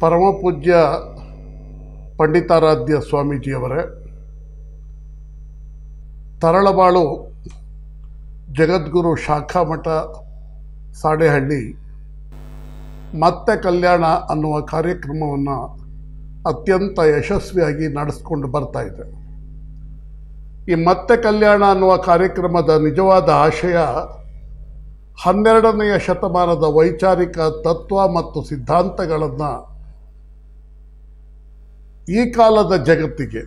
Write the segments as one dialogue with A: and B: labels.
A: ಪರಮಪೂಜ್ಯ ಪಂಡಿತಾರಾಧ್ಯ ಸ್ವಾಮೀಜಿಯವರೇ, ತರಳಬಾಳು ಜಗದ್ಗುರು ಶಾಖಾಮಠ ಸಾಡೆಹಳ್ಳಿ ಮತ್ತೆ ಕಲ್ಯಾಣ ಅನ್ನುವ ಕಾರ್ಯಕ್ರಮವನ್ನು ಅತ್ಯಂತ ಯಶಸ್ವಿಯಾಗಿ ನಡೆಸ್ಕೊಂಡು ಬರ್ತಾ ಇದೆ. ಈ ಮತ್ತೆ ಕಲ್ಯಾಣ ಅನ್ನುವ ಕಾರ್ಯಕ್ರಮದ ನಿಜವಾದ ಆಶಯ ಹನ್ನೆರಡನೆಯ ಶತಮಾನದ ವೈಚಾರಿಕ ತತ್ವ ಮತ್ತು ಸಿದ್ಧಾಂತಗಳನ್ನು ಈ ಕಾಲದ ಜಗತ್ತಿಗೆ,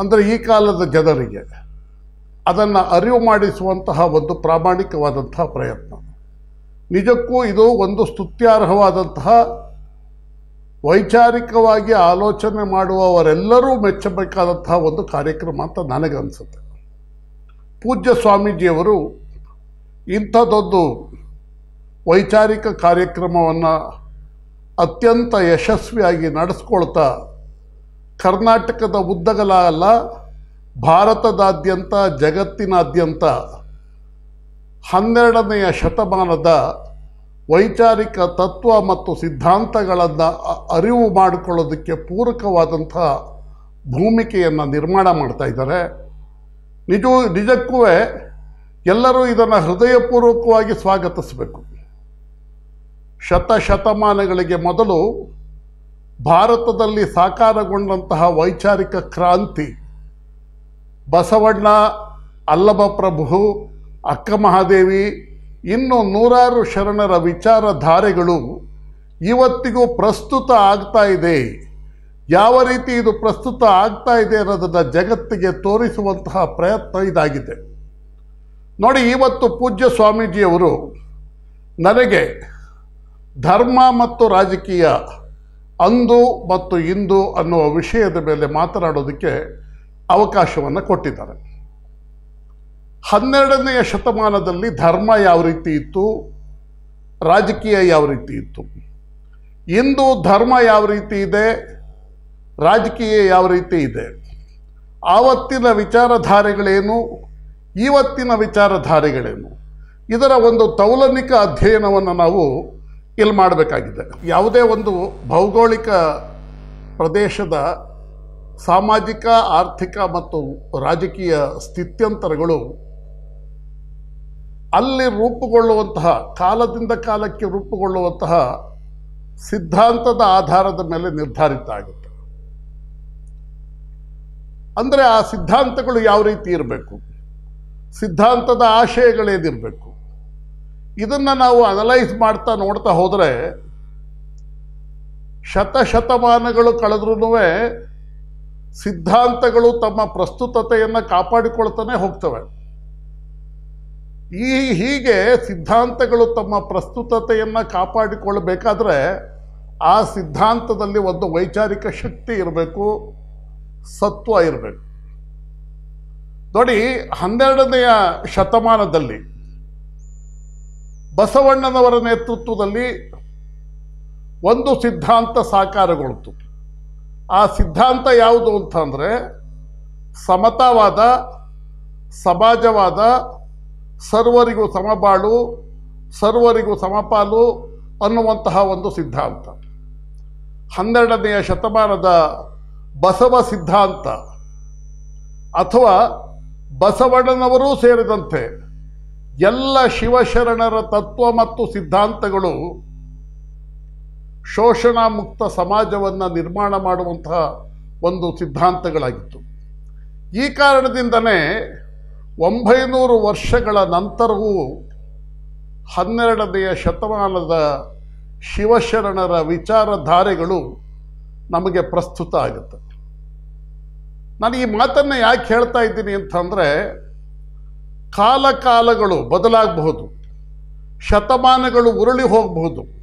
A: ಅಂದರೆ ಈ ಕಾಲದ ಜನರಿಗೆ ಅದನ್ನು ಅರಿವು ಮಾಡಿಸುವಂತಹ ಒಂದು ಪ್ರಾಮಾಣಿಕವಾದಂತಹ ಪ್ರಯತ್ನ. ನಿಜಕ್ಕೂ ಇದು ಒಂದು ಸ್ತುತ್ಯಾರ್ಹವಾದಂತಹ ವೈಚಾರಿಕವಾಗಿ ಆಲೋಚನೆ ಮಾಡುವವರೆಲ್ಲರೂ ಮೆಚ್ಚಬೇಕಾದಂತಹ ಒಂದು ಕಾರ್ಯಕ್ರಮ ಅಂತ ನನಗನ್ಸುತ್ತೆ. ಪೂಜ್ಯ ಸ್ವಾಮೀಜಿಯವರು ಇಂಥದ್ದೊಂದು ವೈಚಾರಿಕ ಕಾರ್ಯಕ್ರಮವನ್ನು ಅತ್ಯಂತ ಯಶಸ್ವಿಯಾಗಿ ನಡೆಸ್ಕೊಳ್ತಾ ಕರ್ನಾಟಕದ ಉದ್ದಗಲ ಅಲ್ಲ, ಭಾರತದಾದ್ಯಂತ, ಜಗತ್ತಿನಾದ್ಯಂತ ಹನ್ನೆರಡನೆಯ ಶತಮಾನದ ವೈಚಾರಿಕ ತತ್ವ ಮತ್ತು ಸಿದ್ಧಾಂತಗಳನ್ನು ಅರಿವು ಮಾಡಿಕೊಳ್ಳೋದಕ್ಕೆ ಪೂರಕವಾದಂಥ ಭೂಮಿಕೆಯನ್ನು ನಿರ್ಮಾಣ ಮಾಡ್ತಾ ಇದ್ದಾರೆ. ನಿಜ ನಿಜಕ್ಕೂ ಎಲ್ಲರೂ ಇದನ್ನು ಹೃದಯಪೂರ್ವಕವಾಗಿ ಸ್ವಾಗತಿಸಬೇಕು. ಶತಶತಮಾನಗಳಿಗೆ ಮೊದಲು ಭಾರತದಲ್ಲಿ ಸಾಕಾರಗೊಂಡಂತಹ ವೈಚಾರಿಕ ಕ್ರಾಂತಿ. ಬಸವಣ್ಣ ಅಲ್ಲಮಪ್ರಭು ಅಕ್ಕ ಮಹಾದೇವಿ, ಇನ್ನು ನೂರಾರು ಶರಣರ ವಿಚಾರಧಾರೆಗಳು ಇವತ್ತಿಗೂ ಪ್ರಸ್ತುತ ಆಗ್ತಾ ಇದೆ. ಯಾವ ರೀತಿ ಇದು ಪ್ರಸ್ತುತ ಆಗ್ತಾ ಇದೆ ಅನ್ನೋದನ್ನು ಜಗತ್ತಿಗೆ ತೋರಿಸುವಂತಹ ಪ್ರಯತ್ನ ಇದಾಗಿದೆ. ನೋಡಿ, ಇವತ್ತು ಪೂಜ್ಯ ಸ್ವಾಮೀಜಿಯವರು ನನಗೆ ಧರ್ಮ ಮತ್ತು ರಾಜಕೀಯ ಅಂದು ಮತ್ತು ಇಂದು ಅನ್ನುವ ವಿಷಯದ ಮೇಲೆ ಮಾತನಾಡೋದಕ್ಕೆ ಅವಕಾಶವನ್ನು ಕೊಟ್ಟಿದ್ದಾರೆ. ಹನ್ನೆರಡನೆಯ ಶತಮಾನದಲ್ಲಿ ಧರ್ಮ ಯಾವ ರೀತಿ ಇತ್ತು? ರಾಜಕೀಯ ಯಾವ ರೀತಿ ಇತ್ತು? ಇಂದು ಧರ್ಮ ಯಾವ ರೀತಿ ಇದೆ? ರಾಜಕೀಯ ಯಾವ ರೀತಿ ಇದೆ? ಆವತ್ತಿನ ವಿಚಾರಧಾರೆಗಳೇನು? ಇವತ್ತಿನ ವಿಚಾರಧಾರೆಗಳೇನು? ಇದರ ಒಂದು ತೌಲನಿಕ ಅಧ್ಯಯನವನ್ನು ನಾವು ಇಲ್ಲಿ ಮಾಡಬೇಕಾಗಿದೆ. ಯಾವುದೇ ಒಂದು ಭೌಗೋಳಿಕ ಪ್ರದೇಶದ ಸಾಮಾಜಿಕ, ಆರ್ಥಿಕ ಮತ್ತು ರಾಜಕೀಯ ಸ್ಥಿತ್ಯಂತರಗಳು ಅಲ್ಲಿ ರೂಪುಗೊಳ್ಳುವಂತಹ, ಕಾಲದಿಂದ ಕಾಲಕ್ಕೆ ರೂಪುಗೊಳ್ಳುವಂತಹ ಸಿದ್ಧಾಂತದ ಆಧಾರದ ಮೇಲೆ ನಿರ್ಧಾರಿತ ಆಗುತ್ತೆ. ಅಂದರೆ ಆ ಸಿದ್ಧಾಂತಗಳು ಯಾವ ರೀತಿ ಇರಬೇಕು? ಸಿದ್ಧಾಂತದ ಆಶಯಗಳೇನಿರಬೇಕು ಇದನ್ನು ನಾವು ಅನಲೈಸ್ ಮಾಡ್ತಾ ನೋಡ್ತಾ ಹೋದರೆ ಶತಶತಮಾನಗಳು ಕಳೆದ್ರೂ ಸಿದ್ಧಾಂತಗಳು ತಮ್ಮ ಪ್ರಸ್ತುತತೆಯನ್ನು ಕಾಪಾಡಿಕೊಳ್ತಾನೆ ಹೋಗ್ತವೆ. ಈ ಹೀಗೆ ಸಿದ್ಧಾಂತಗಳು ತಮ್ಮ ಪ್ರಸ್ತುತತೆಯನ್ನು ಕಾಪಾಡಿಕೊಳ್ಳಬೇಕಾದ್ರೆ ಆ ಸಿದ್ಧಾಂತದಲ್ಲಿ ಒಂದು ವೈಚಾರಿಕ ಶಕ್ತಿ ಇರಬೇಕು, ಸತ್ವ ಇರಬೇಕು. ನೋಡಿ, ಹನ್ನೆರಡನೆಯ ಶತಮಾನದಲ್ಲಿ ಬಸವಣ್ಣನವರ ನೇತೃತ್ವದಲ್ಲಿ ಒಂದು ಸಿದ್ಧಾಂತ ಸಾಕಾರಗೊಳ್ತು. ಆ ಸಿದ್ಧಾಂತ ಯಾವುದು ಅಂತಂದರೆ ಸಮತಾವಾದ, ಸಮಾಜವಾದ, ಸರ್ವರಿಗೂ ಸಮಬಾಳು, ಸರ್ವರಿಗೂ ಸಮಪಾಲು ಅನ್ನುವಂತಹ ಒಂದು ಸಿದ್ಧಾಂತ. ಹನ್ನೆರಡನೆಯ ಶತಮಾನದ ಬಸವ ಸಿದ್ಧಾಂತ ಅಥವಾ ಬಸವಣ್ಣನವರೂ ಸೇರಿದಂತೆ ಎಲ್ಲ ಶಿವಶರಣರ ತತ್ವ ಮತ್ತು ಸಿದ್ಧಾಂತಗಳು ಶೋಷಣ ಮುಕ್ತ ಸಮಾಜವನ್ನು ನಿರ್ಮಾಣ ಮಾಡುವಂತಹ ಒಂದು ಸಿದ್ಧಾಂತಗಳಾಗಿತ್ತು. ಈ ಕಾರಣದಿಂದನೇ ಒಂಬೈನೂರು ವರ್ಷಗಳ ನಂತರವೂ ಹನ್ನೆರಡನೆಯ ಶತಮಾನದ ಶಿವಶರಣರ ವಿಚಾರಧಾರೆಗಳು ನಮಗೆ ಪ್ರಸ್ತುತ ಆಗುತ್ತೆ. ನಾನು ಈ ಮಾತನ್ನು ಯಾಕೆ ಹೇಳ್ತಾ ಇದ್ದೀನಿ ಅಂತಂದರೆ ಕಾಲ ಕಾಲಗಳು ಬದಲಾಗಬಹುದು. ಶತಮಾನಗಳು ಉರುಳಿ ಹೋಗಬಹುದು.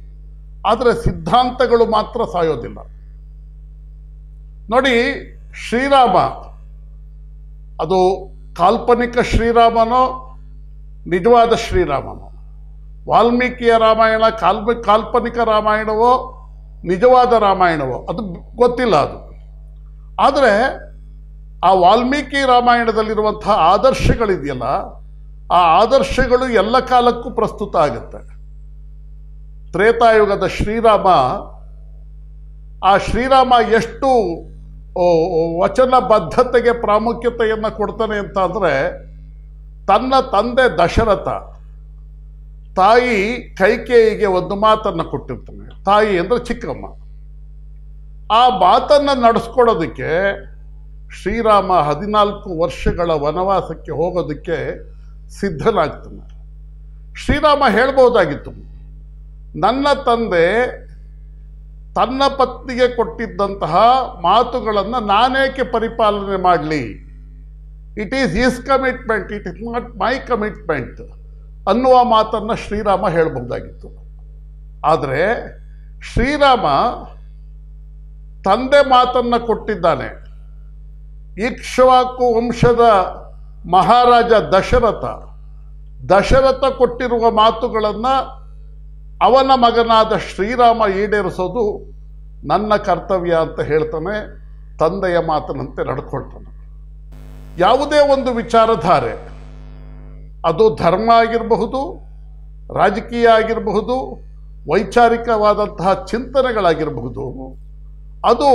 A: ಆದರೆ ಸಿದ್ಧಾಂತಗಳು ಮಾತ್ರ ಸಾಯೋದಿಲ್ಲ. ನೋಡಿ, ಶ್ರೀರಾಮ, ಅದು ಕಾಲ್ಪನಿಕ ಶ್ರೀರಾಮನೋ, ನಿಜವಾದ ಶ್ರೀರಾಮನೋ? ವಾಲ್ಮೀಕಿಯ ರಾಮಾಯಣ ಕಾಲ್ಪ ಕಾಲ್ಪನಿಕ ರಾಮಾಯಣವೋ, ನಿಜವಾದ ರಾಮಾಯಣವೋ? ಅದು ಗೊತ್ತಿಲ್ಲ ಅದು. ಆದರೆ ಆ ವಾಲ್ಮೀಕಿ ರಾಮಾಯಣದಲ್ಲಿರುವಂತಹ ಆದರ್ಶಗಳಿದೆಯಲ್ಲ, ಆ ಆದರ್ಶಗಳು ಎಲ್ಲ ಕಾಲಕ್ಕೂ ಪ್ರಸ್ತುತ ಆಗುತ್ತೆ. ತ್ರೇತಾಯುಗದ ಶ್ರೀರಾಮ, ಆ ಶ್ರೀರಾಮ ಎಷ್ಟು ವಚನ ಬದ್ಧತೆಗೆ ಪ್ರಾಮುಖ್ಯತೆಯನ್ನು ಕೊಡ್ತಾನೆ ಅಂತ ತನ್ನ ತಂದೆ ದಶರಥ ತಾಯಿ ಕೈಕೇಯಿಗೆ ಒಂದು ಮಾತನ್ನು ಕೊಟ್ಟಿರ್ತಾನೆ. ತಾಯಿ ಅಂದರೆ ಚಿಕ್ಕಮ್ಮ. ಆ ಮಾತನ್ನು ನಡೆಸ್ಕೊಡೋದಕ್ಕೆ ಶ್ರೀರಾಮ ಹದಿನಾಲ್ಕು ವರ್ಷಗಳ ವನವಾಸಕ್ಕೆ ಹೋಗೋದಕ್ಕೆ ಸಿದ್ಧನಾಗ್ತಾನೆ. ಶ್ರೀರಾಮ ಹೇಳ್ಬೋದಾಗಿತ್ತು. ನನ್ನ ತಂದೆ ತನ್ನ ಪತ್ನಿಗೆ ಕೊಟ್ಟಿದ್ದಂತಹ ಮಾತುಗಳನ್ನು ನಾನೇಕೆ ಪರಿಪಾಲನೆ ಮಾಡಲಿ? It is is commitment it is not my commitment ಅನ್ನುವ ಮಾತನ್ನು ಶ್ರೀರಾಮ ಹೇಳಬಹುದಾಗಿತ್ತು. ಆದರೆ ಶ್ರೀರಾಮ ತಂದೆ ಮಾತನ್ನು ಕೊಟ್ಟಿದ್ದಾನೆ. ಇಕ್ಷ್ವಾಕು ವಂಶದ ಮಹಾರಾಜ ದಶರಥ. ದಶರಥ ಕೊಟ್ಟಿರುವ ಮಾತುಗಳನ್ನು ಅವನ ಮಗನಾದ ಶ್ರೀರಾಮ ಈಡೇರಿಸೋದು ನನ್ನ ಕರ್ತವ್ಯ ಅಂತ ಹೇಳ್ತಾನೆ, ತಂದೆಯ ಮಾತನಂತೆ ನಡ್ಕೊಳ್ತಾನೆ. ಯಾವುದೇ ಒಂದು ವಿಚಾರಧಾರೆ, ಅದು ಧರ್ಮ ಆಗಿರಬಹುದು, ರಾಜಕೀಯ ಆಗಿರಬಹುದು, ವೈಚಾರಿಕವಾದಂತಹ ಚಿಂತನೆಗಳಾಗಿರಬಹುದು, ಅದು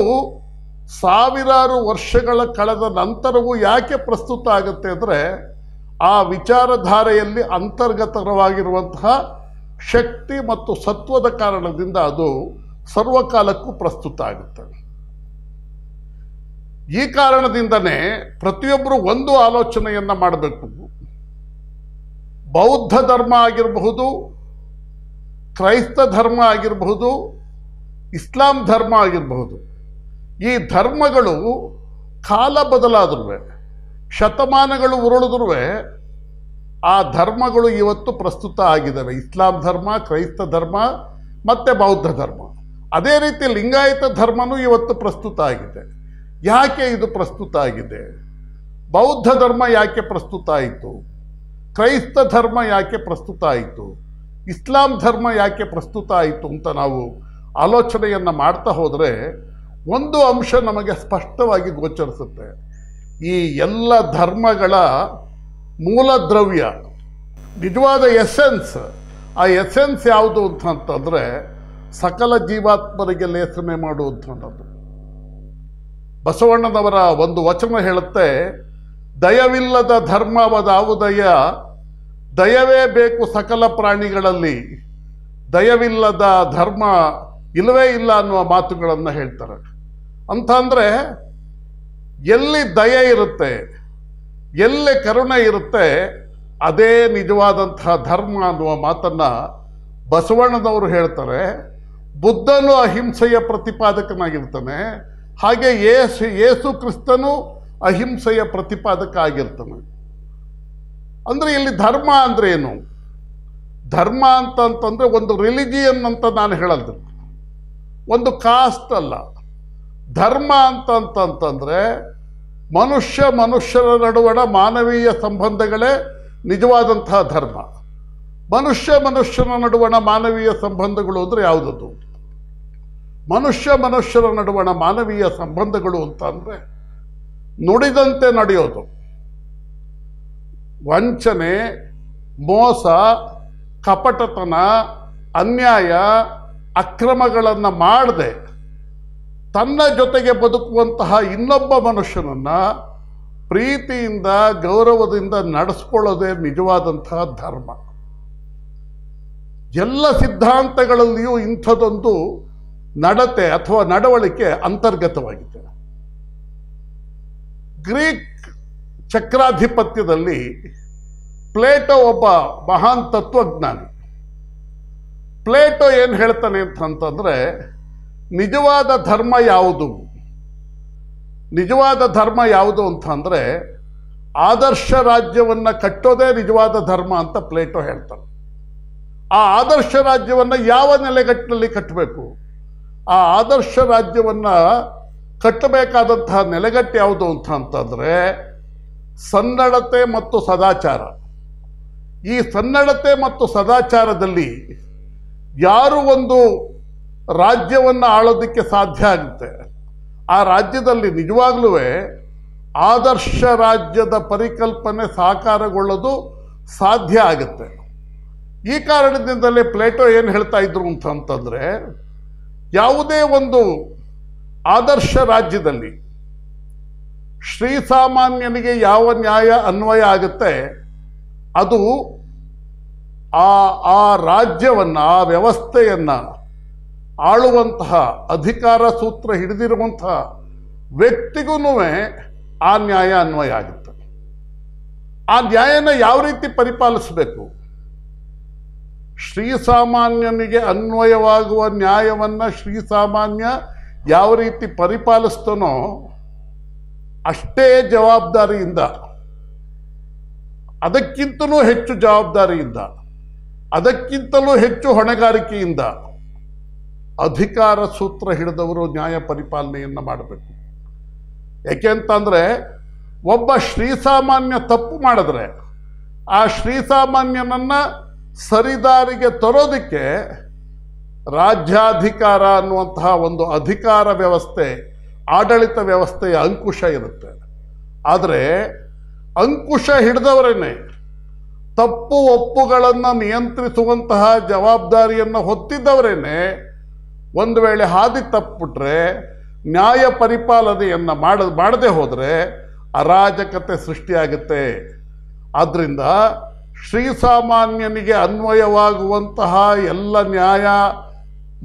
A: ಸಾವಿರಾರು ವರ್ಷಗಳ ಕಳೆದ ನಂತರವೂ ಯಾಕೆ ಪ್ರಸ್ತುತ ಆಗುತ್ತೆ ಅಂದರೆ ಆ ವಿಚಾರಧಾರೆಯಲ್ಲಿ ಅಂತರ್ಗತವಾಗಿರುವಂತಹ ಶಕ್ತಿ ಮತ್ತು ಸತ್ವದ ಕಾರಣದಿಂದ ಅದು ಸರ್ವಕಾಲಕ್ಕೂ ಪ್ರಸ್ತುತ ಆಗುತ್ತೆ. ಈ ಕಾರಣದಿಂದನೇ ಪ್ರತಿಯೊಬ್ಬರು ಒಂದು ಆಲೋಚನೆಯನ್ನು ಮಾಡಬೇಕು. ಬೌದ್ಧ ಧರ್ಮ ಆಗಿರಬಹುದು, ಕ್ರೈಸ್ತ ಧರ್ಮ ಆಗಿರಬಹುದು, ಇಸ್ಲಾಂ ಧರ್ಮ ಆಗಿರಬಹುದು. ಈ ಧರ್ಮಗಳು ಕಾಲ ಬದಲಾದ್ರೂ ಶತಮಾನಗಳು ಉರುಳಿದ್ರೂ ಆ ಧರ್ಮಗಳು ಇವತ್ತು ಪ್ರಸ್ತುತ ಆಗಿದ್ದಾವೆ. ಇಸ್ಲಾಂ ಧರ್ಮ, ಕ್ರೈಸ್ತ ಧರ್ಮ, ಮತ್ತು ಬೌದ್ಧ ಧರ್ಮ. ಅದೇ ರೀತಿ ಲಿಂಗಾಯತ ಧರ್ಮನೂ ಇವತ್ತು ಪ್ರಸ್ತುತ ಆಗಿದೆ. ಯಾಕೆ ಇದು ಪ್ರಸ್ತುತ ಆಗಿದೆ? ಬೌದ್ಧ ಧರ್ಮ ಯಾಕೆ ಪ್ರಸ್ತುತ ಆಯಿತು? ಕ್ರೈಸ್ತ ಧರ್ಮ ಯಾಕೆ ಪ್ರಸ್ತುತ ಆಯಿತು? ಇಸ್ಲಾಂ ಧರ್ಮ ಯಾಕೆ ಪ್ರಸ್ತುತ ಆಯಿತು ಅಂತ ನಾವು ಆಲೋಚನೆಯನ್ನು ಮಾಡ್ತಾ ಹೋದರೆ ಒಂದು ಅಂಶ ನಮಗೆ ಸ್ಪಷ್ಟವಾಗಿ ಗೋಚರಿಸುತ್ತೆ. ಈ ಎಲ್ಲ ಧರ್ಮಗಳ ಮೂಲ ದ್ರವ್ಯ, ನಿಜವಾದ ಎಸೆನ್ಸ್ ಆ ಎಸೆನ್ಸ್ ಯಾವುದು ಅಂತಂತಂದರೆ ಸಕಲ ಜೀವಾತ್ಮರಿಗೆ ಲೇಸನೆ ಮಾಡುವಂಥದ್ದು. ಬಸವಣ್ಣನವರ ಒಂದು ವಚನ ಹೇಳುತ್ತೆ, ದಯವಿಲ್ಲದ ಧರ್ಮವದಾವುದಯ, ದಯವೇ ಬೇಕು ಸಕಲ ಪ್ರಾಣಿಗಳಲ್ಲಿ. ದಯವಿಲ್ಲದ ಧರ್ಮ ಇಲ್ಲವೇ ಇಲ್ಲ ಅನ್ನುವ ಮಾತುಗಳನ್ನು ಹೇಳ್ತಾರೆ. ಅಂತ ಅಂದರೆ ಎಲ್ಲಿ ದಯೆ ಇರುತ್ತೆ, ಎಲ್ಲಿ ಕರುಣೆ ಇರುತ್ತೆ, ಅದೇ ನಿಜವಾದಂತಹ ಧರ್ಮ ಅನ್ನುವ ಮಾತನ್ನು ಬಸವಣ್ಣನವರು ಹೇಳ್ತಾರೆ. ಬುದ್ಧನು ಅಹಿಂಸೆಯ ಪ್ರತಿಪಾದಕನಾಗಿರ್ತಾನೆ. ಹಾಗೆ ಏಸು ಏಸು ಕ್ರಿಸ್ತನು ಅಹಿಂಸೆಯ ಪ್ರತಿಪಾದಕ ಆಗಿರ್ತಾನೆ ಅಂದರೆ ಇಲ್ಲಿ ಧರ್ಮ ಅಂದ್ರೆ ಏನು? ಧರ್ಮ ಅಂತಂತಂದರೆ ಒಂದು ರಿಲಿಜಿಯನ್ ಅಂತ ನಾನು ಹೇಳಲ್ದು. ಒಂದು ಕಾಸ್ಟ್ ಅಲ್ಲ. ಧರ್ಮ ಅಂತಂತಂತಂದರೆ ಮನುಷ್ಯ ಮನುಷ್ಯರ ನಡುವಣ ಮಾನವೀಯ ಸಂಬಂಧಗಳೇ ನಿಜವಾದಂತಹ ಧರ್ಮ. ಮನುಷ್ಯ ಮನುಷ್ಯನ ನಡುವಣ ಮಾನವೀಯ ಸಂಬಂಧಗಳು ಅಂದರೆ ಯಾವುದದು? ಮನುಷ್ಯ ಮನುಷ್ಯರ ನಡುವಣ ಮಾನವೀಯ ಸಂಬಂಧಗಳು ಅಂತ ಅಂದರೆ ನುಡಿದಂತೆ ನಡೆಯೋದು. ವಂಚನೆ, ಮೋಸ, ಕಪಟತನ, ಅನ್ಯಾಯ, ಅಕ್ರಮಗಳನ್ನು ಮಾಡದೆ. ತನ್ನ ಜೊತೆಗೆ ಬದುಕುವಂತಹ ಇನ್ನೊಬ್ಬ ಮನುಷ್ಯನನ್ನು ಪ್ರೀತಿಯಿಂದ, ಗೌರವದಿಂದ ನಡೆಸ್ಕೊಳ್ಳೋದೇ ನಿಜವಾದಂತಹ ಧರ್ಮ. ಎಲ್ಲ ಸಿದ್ಧಾಂತಗಳಲ್ಲಿಯೂ ಇಂಥದೊಂದು ನಡತೆ ಅಥವಾ ನಡವಳಿಕೆ ಅಂತರ್ಗತವಾಗಿದೆ. ಗ್ರೀಕ್ ಚಕ್ರಾಧಿಪತ್ಯದಲ್ಲಿ ಪ್ಲೇಟೋ ಒಬ್ಬ ಮಹಾನ್ ತತ್ವಜ್ಞಾನಿ. ಪ್ಲೇಟೋ ಏನು ಹೇಳ್ತಾನೆ ಅಂತಂತಂದರೆ ನಿಜವಾದ ಧರ್ಮ ಯಾವುದು? ನಿಜವಾದ ಧರ್ಮ ಯಾವುದು ಅಂತ ಅಂದರೆ ಆದರ್ಶ ರಾಜ್ಯವನ್ನು ಕಟ್ಟೋದೇ ನಿಜವಾದ ಧರ್ಮ ಅಂತ ಪ್ಲೇಟೋ ಹೇಳ್ತಾರೆ. ಆ ಆದರ್ಶ ರಾಜ್ಯವನ್ನು ಯಾವ ನೆಲೆಗಟ್ಟಿನಲ್ಲಿ ಕಟ್ಟಬೇಕು? ಆ ಆದರ್ಶ ರಾಜ್ಯವನ್ನು ಕಟ್ಟಬೇಕಾದಂತಹ ನೆಲೆಗಟ್ಟು ಯಾವುದು ಅಂತ ಅಂತಂದರೆ ಸನ್ನಡತೆ ಮತ್ತು ಸದಾಚಾರ. ಈ ಸನ್ನಡತೆ ಮತ್ತು ಸದಾಚಾರದಲ್ಲಿ ಯಾರು ಒಂದು ರಾಜ್ಯವನ್ನು ಆಳೋದಕ್ಕೆ ಸಾಧ್ಯ ಆಗುತ್ತೆ ಆ ರಾಜ್ಯದಲ್ಲಿ ನಿಜವಾಗ್ಲೂ ಆದರ್ಶ ರಾಜ್ಯದ ಪರಿಕಲ್ಪನೆ ಸಾಕಾರಗೊಳ್ಳೋದು ಸಾಧ್ಯ ಆಗುತ್ತೆ. ಈ ಕಾರಣದಿಂದಲೇ ಪ್ಲೇಟೋ ಏನು ಹೇಳ್ತಾ ಇದ್ರು ಅಂತ ಅಂತಂದರೆ, ಯಾವುದೇ ಒಂದು ಆದರ್ಶ ರಾಜ್ಯದಲ್ಲಿ ಶ್ರೀಸಾಮಾನ್ಯನಿಗೆ ಯಾವ ನ್ಯಾಯ ಅನ್ವಯ ಆಗುತ್ತೆ, ಅದು ಆ ಆ ರಾಜ್ಯವನ್ನು, ಆ ವ್ಯವಸ್ಥೆಯನ್ನು ಆಳುವಂತಹ ಅಧಿಕಾರ ಸೂತ್ರ ಹಿಡಿದಿರುವಂತಹ ವ್ಯಕ್ತಿಗೂ ಆ ನ್ಯಾಯ ಅನ್ವಯ ಆಗುತ್ತೆ. ಆ ನ್ಯಾಯನ ಯಾವ ರೀತಿ ಪರಿಪಾಲಿಸಬೇಕು? ಶ್ರೀಸಾಮಾನ್ಯನಿಗೆ ಅನ್ವಯವಾಗುವ ನ್ಯಾಯವನ್ನು ಶ್ರೀಸಾಮಾನ್ಯ ಯಾವ ರೀತಿ ಪರಿಪಾಲಿಸ್ತಾನೋ ಅಷ್ಟೇ ಜವಾಬ್ದಾರಿಯಿಂದ, ಅದಕ್ಕಿಂತಲೂ ಹೆಚ್ಚು ಜವಾಬ್ದಾರಿಯಿಂದ, ಅದಕ್ಕಿಂತಲೂ ಹೆಚ್ಚು ಹೊಣೆಗಾರಿಕೆಯಿಂದ ಅಧಿಕಾರ ಸೂತ್ರ ಹಿಡಿದವರು ನ್ಯಾಯ ಪರಿಪಾಲನೆಯನ್ನು ಮಾಡಬೇಕು. ಯಾಕೆ ಅಂತಂದರೆ, ಒಬ್ಬ ಶ್ರೀಸಾಮಾನ್ಯ ತಪ್ಪು ಮಾಡಿದ್ರೆ, ಆ ಶ್ರೀಸಾಮಾನ್ಯನನ್ನು ಸರಿದಾರಿಗೆ ತರೋದಕ್ಕೆ ರಾಜ್ಯಾಧಿಕಾರ ಅನ್ನುವಂತಹ ಒಂದು ಅಧಿಕಾರ ವ್ಯವಸ್ಥೆ, ಆಡಳಿತ ವ್ಯವಸ್ಥೆಯ ಅಂಕುಶ ಇರುತ್ತೆ. ಆದರೆ, ಅಂಕುಶ ಹಿಡಿದವರೇನೆ ತಪ್ಪು ಒಪ್ಪುಗಳನ್ನು ನಿಯಂತ್ರಿಸುವಂತಹ ಜವಾಬ್ದಾರಿಯನ್ನು ಹೊತ್ತಿದ್ದವರೇನೆ ಒಂದು ವೇಳೆ ಹಾದಿ ತಪ್ಪಿಬಿಟ್ರೆ ನ್ಯಾಯ ಪರಿಪಾಲನೆಯನ್ನು ಮಾಡ, ಮಾಡದೆ ಹೋದರೆ ಅರಾಜಕತೆ ಸೃಷ್ಟಿಯಾಗುತ್ತೆ. ಆದ್ದರಿಂದ ಶ್ರೀಸಾಮಾನ್ಯನಿಗೆ ಅನ್ವಯವಾಗುವಂತಹ ಎಲ್ಲ ನ್ಯಾಯ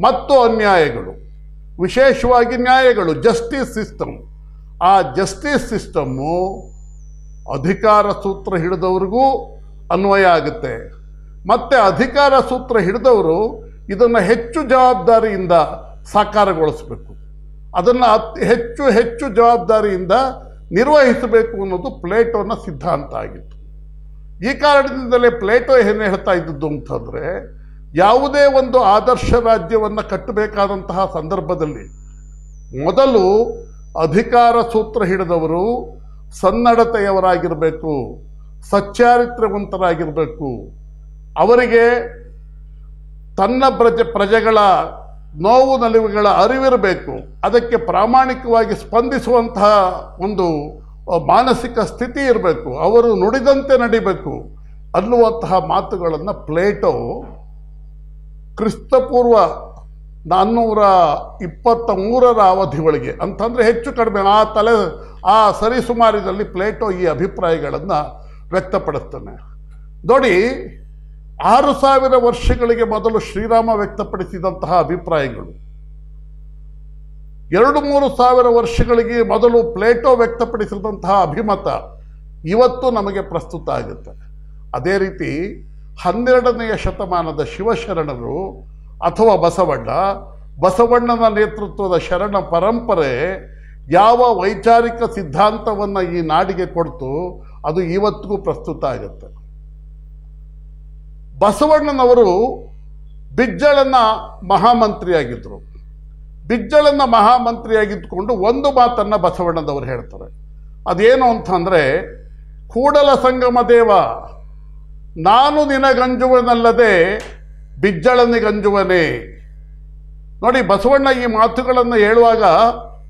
A: ಮತ್ತು ಅನ್ಯಾಯಗಳು, ವಿಶೇಷವಾಗಿ ನ್ಯಾಯಗಳು ಜಸ್ಟಿಸ್ ಸಿಸ್ಟಮ್ ಆ ಜಸ್ಟಿಸ್ ಸಿಸ್ಟಮ್ಮು ಅಧಿಕಾರ ಸೂತ್ರ ಹಿಡಿದವ್ರಿಗೂ ಅನ್ವಯ ಆಗುತ್ತೆ. ಮತ್ತು ಅಧಿಕಾರ ಸೂತ್ರ ಹಿಡಿದವರು ಇದನ್ನು ಹೆಚ್ಚು ಜವಾಬ್ದಾರಿಯಿಂದ ಸಾಕಾರಗೊಳಿಸಬೇಕು. ಅದನ್ನು ಹೆಚ್ಚು ಹೆಚ್ಚು ಜವಾಬ್ದಾರಿಯಿಂದ ನಿರ್ವಹಿಸಬೇಕು ಅನ್ನೋದು ಪ್ಲೇಟೋನ ಸಿದ್ಧಾಂತ ಆಗಿತ್ತು. ಈ ಕಾರಣದಿಂದಲೇ ಪ್ಲೇಟೋ ಏನು ಹೇಳ್ತಾ ಇದ್ದದ್ದು ಅಂತಂದರೆ, ಯಾವುದೇ ಒಂದು ಆದರ್ಶ ರಾಜ್ಯವನ್ನು ಕಟ್ಟಬೇಕಾದಂತಹ ಸಂದರ್ಭದಲ್ಲಿ ಮೊದಲು ಅಧಿಕಾರ ಸೂತ್ರ ಹಿಡಿದವರು ಸನ್ನಡತೆಯವರಾಗಿರಬೇಕು, ಸಚ್ಚಾರಿತ್ರ್ಯವಂತರಾಗಿರಬೇಕು. ಅವರಿಗೆ ತನ್ನ ಪ್ರಜೆ, ಪ್ರಜೆಗಳ ನೋವು, ನಲಿವುಗಳ ಅರಿವಿರಬೇಕು. ಅದಕ್ಕೆ ಪ್ರಾಮಾಣಿಕವಾಗಿ ಸ್ಪಂದಿಸುವಂತಹ ಒಂದು ಮಾನಸಿಕ ಸ್ಥಿತಿ ಇರಬೇಕು. ಅವರು ನುಡಿದಂತೆ ನಡಿಬೇಕು. ಅನ್ನುವಂತಹ ಮಾತುಗಳನ್ನು ಪ್ಲೇಟೋ, ಕ್ರಿಸ್ತಪೂರ್ವ ನಾನ್ನೂರ ಇಪ್ಪತ್ತ ಮೂರರ ಅವಧಿ ಒಳಗೆ, ಅಂತಂದರೆ ಹೆಚ್ಚು ಕಡಿಮೆ, ಆ ತಲೆ, ಆ ಸರಿಸುಮಾರಿನಲ್ಲಿ ಪ್ಲೇಟೋ ಈ ಅಭಿಪ್ರಾಯಗಳನ್ನು ವ್ಯಕ್ತಪಡಿಸ್ತಾನೆ. ನೋಡಿ ಆರು ಸಾವಿರ ವರ್ಷಗಳಿಗೆ ಮೊದಲು ಶ್ರೀರಾಮ ವ್ಯಕ್ತಪಡಿಸಿದಂತಹ ಅಭಿಪ್ರಾಯಗಳು. ಎರಡು ಮೂರು ಸಾವಿರ ವರ್ಷಗಳಿಗೆ ಮೊದಲು ಪ್ಲೇಟೋ ವ್ಯಕ್ತಪಡಿಸಿದಂತಹ ಅಭಿಮತ ಇವತ್ತು ನಮಗೆ ಪ್ರಸ್ತುತ ಆಗುತ್ತೆ. ಅದೇ ರೀತಿ ಹನ್ನೆರಡನೆಯ ಶತಮಾನದ ಶಿವಶರಣರು ಅಥವಾ ಬಸವಣ್ಣ, ಬಸವಣ್ಣನ ನೇತೃತ್ವದ ಶರಣ ಪರಂಪರೆ ಯಾವ ವೈಚಾರಿಕ ಸಿದ್ಧಾಂತವನ್ನು ಈ ನಾಡಿಗೆ ಕೊಡ್ತು, ಅದು ಇವತ್ತಿಗೂ ಪ್ರಸ್ತುತ ಆಗುತ್ತೆ. ಬಸವಣ್ಣನವರು ಬಿಜ್ಜಳನ ಮಹಾಮಂತ್ರಿಯಾಗಿದ್ದರು ಬಿಜ್ಜಳನ ಮಹಾಮಂತ್ರಿಯಾಗಿದ್ದುಕೊಂಡು ಒಂದು ಮಾತನ್ನು ಬಸವಣ್ಣನವರು ಹೇಳ್ತಾರೆ. ಅದೇನು ಅಂತಂದರೆ, ಕೂಡಲ ಸಂಗಮ ದೇವ, ನಾನು ನಿನಗಂಜುವನಲ್ಲದೆ ಬಿಜ್ಜಳನಿಗಂಜುವನೇ. ನೋಡಿ, ಬಸವಣ್ಣ ಈ ಮಾತುಗಳನ್ನು ಹೇಳುವಾಗ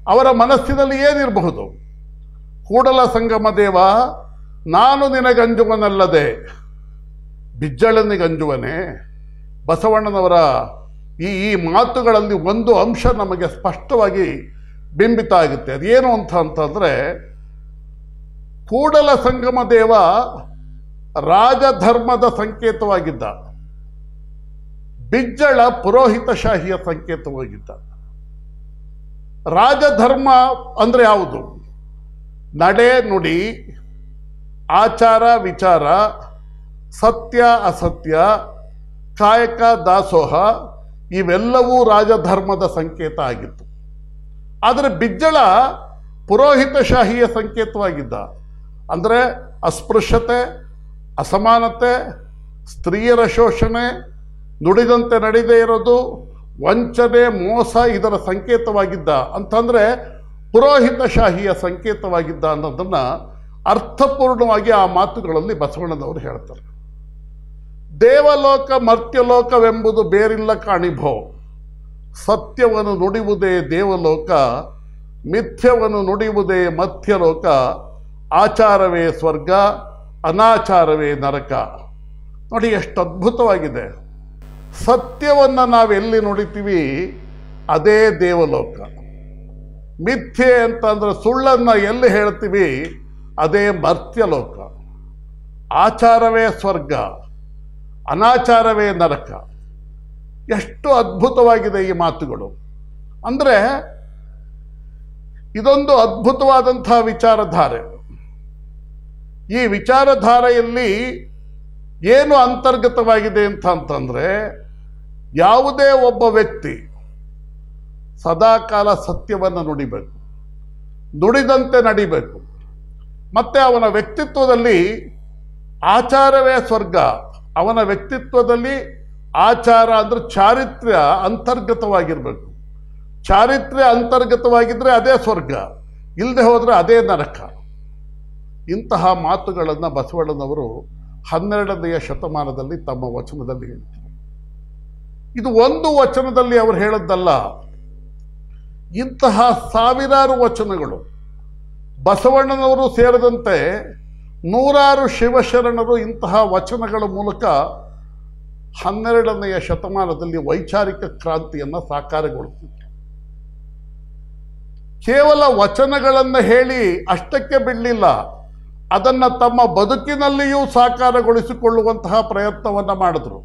A: ಅವರ ಮನಸ್ಸಿನಲ್ಲಿ ಏನಿರಬಹುದು? ಕೂಡಲ ಸಂಗಮ ದೇವ, ನಾನು ನಿನಗಂಜುವನಲ್ಲದೆ. ಬಿಜ್ಜಳನಿಗಂಜುವನೇ ಬಸವಣ್ಣನವರ ಈ ಈ ಮಾತುಗಳಲ್ಲಿ ಒಂದು ಅಂಶ ನಮಗೆ ಸ್ಪಷ್ಟವಾಗಿ ಬಿಂಬಿತ ಆಗುತ್ತೆ. ಅದೇನು ಅಂತ ಅಂತಂದರೆ, ಕೂಡಲ ಸಂಗಮ ದೇವ ರಾಜಧರ್ಮದ ಸಂಕೇತವಾಗಿದ್ದ. ಬಿಜ್ಜಳ ಪುರೋಹಿತಶಾಹಿಯ ಸಂಕೇತವಾಗಿದ್ದ. ರಾಜಧರ್ಮ ಅಂದರೆ ಯಾವುದು? ನಡೆ ನುಡಿ, ಆಚಾರ ವಿಚಾರ ಸತ್ಯ ಅಸತ್ಯ, ಕಾಯಕ ದಾಸೋಹ ಇವೆಲ್ಲವೂ ರಾಜಧರ್ಮದ ಸಂಕೇತ ಆಗಿತ್ತು. ಆದರೆ ಬಿಜ್ಜಳ ಪುರೋಹಿತಶಾಹಿಯ ಸಂಕೇತವಾಗಿದ್ದ. ಅಂದರೆ ಅಸ್ಪೃಶ್ಯತೆ, ಅಸಮಾನತೆ, ಸ್ತ್ರೀಯರ ಶೋಷಣೆ, ನುಡಿದಂತೆ ನಡೆದೇ ಇರೋದು, ವಂಚನೆ, ಮೋಸ ಇದರ ಸಂಕೇತವಾಗಿದ್ದ. ಅಂತಂದರೆ ಪುರೋಹಿತಶಾಹಿಯ ಸಂಕೇತವಾಗಿದ್ದ ಅನ್ನೋದನ್ನು ಅರ್ಥಪೂರ್ಣವಾಗಿ ಆ ಮಾತುಗಳಲ್ಲಿ ಬಸವಣ್ಣನವರು ಹೇಳ್ತಾರೆ. ದೇವಲೋಕ, ಮರ್ತ್ಯಲೋಕವೆಂಬುದು ಬೇರಿಲ್ಲ ಕಾಣಿಭೋ ಸತ್ಯವನ್ನು ನುಡಿಯುವುದೇ ದೇವಲೋಕ, ಮಿಥ್ಯವನ್ನು ನುಡಿಯುವುದೇ ಮಧ್ಯಲೋಕ ಆಚಾರವೇ ಸ್ವರ್ಗ, ಅನಾಚಾರವೇ ನರಕ. ನೋಡಿ, ಎಷ್ಟು ಅದ್ಭುತವಾಗಿದೆ. ಸತ್ಯವನ್ನು ನಾವೆಲ್ಲಿ ನುಡಿತೀವಿ? ಅದೇ ದೇವಲೋಕ. ಮಿಥ್ಯೆ ಅಂತಂದರೆ ಸುಳ್ಳನ್ನು ಎಲ್ಲಿ ಹೇಳ್ತೀವಿ? ಅದೇ ಮರ್ತ್ಯಲೋಕ. ಆಚಾರವೇ ಸ್ವರ್ಗ. ಅನಾಚಾರವೇ ನರಕ. ಎಷ್ಟು ಅದ್ಭುತವಾಗಿದೆ ಈ ಮಾತುಗಳು. ಅಂದರೆ ಇದೊಂದು ಅದ್ಭುತವಾದಂತಹ ವಿಚಾರಧಾರೆ. ಈ ವಿಚಾರಧಾರೆಯಲ್ಲಿ ಏನು ಅಂತರ್ಗತವಾಗಿದೆ ಅಂತ ಅಂತಂದರೆ ಯಾವುದೇ ಒಬ್ಬ ವ್ಯಕ್ತಿ ಸದಾಕಾಲ ಸತ್ಯವನ್ನು ನುಡಿಬೇಕು, ನುಡಿದಂತೆ ನಡಿಬೇಕು. ಮತ್ತು ಅವನ ವ್ಯಕ್ತಿತ್ವದಲ್ಲಿ ಆಚಾರವೇ ಸ್ವರ್ಗ. ಅವನ ವ್ಯಕ್ತಿತ್ವದಲ್ಲಿ ಆಚಾರ ಅಂದರೆ ಚಾರಿತ್ರ್ಯ ಅಂತರ್ಗತವಾಗಿರಬೇಕು. ಚಾರಿತ್ರ್ಯ ಅಂತರ್ಗತವಾಗಿದ್ದರೆ ಅದೇ ಸ್ವರ್ಗ ಇಲ್ಲದೆ ಹೋದರೆ ಅದೇ ನರಕ. ಇಂತಹ ಮಾತುಗಳನ್ನು ಬಸವಣ್ಣನವರು ಹನ್ನೆರಡನೆಯ ಶತಮಾನದಲ್ಲಿ ತಮ್ಮ ವಚನದಲ್ಲಿ ಹೇಳ್ತಾರೆ. ಇದು ಒಂದು ವಚನದಲ್ಲಿ ಅವರು ಹೇಳದ್ದಲ್ಲ. ಇಂತಹ ಸಾವಿರಾರು ವಚನಗಳು ಬಸವಣ್ಣನವರು ಸೇರಿದಂತೆ ನೂರಾರು ಶಿವಶರಣರು ಇಂತಹ ವಚನಗಳ ಮೂಲಕ ಹನ್ನೆರಡನೆಯ ಶತಮಾನದಲ್ಲಿ ವೈಚಾರಿಕ ಕ್ರಾಂತಿಯನ್ನು ಸಾಕಾರಗೊಳಿಸಿದ್ರು. ಕೇವಲ ವಚನಗಳನ್ನು ಹೇಳಿ ಅಷ್ಟಕ್ಕೆ ಬಿಡಲಿಲ್ಲ, ಅದನ್ನು ತಮ್ಮ ಬದುಕಿನಲ್ಲಿಯೂ ಸಾಕಾರಗೊಳಿಸಿಕೊಳ್ಳುವಂತಹ ಪ್ರಯತ್ನವನ್ನು ಮಾಡಿದ್ರು.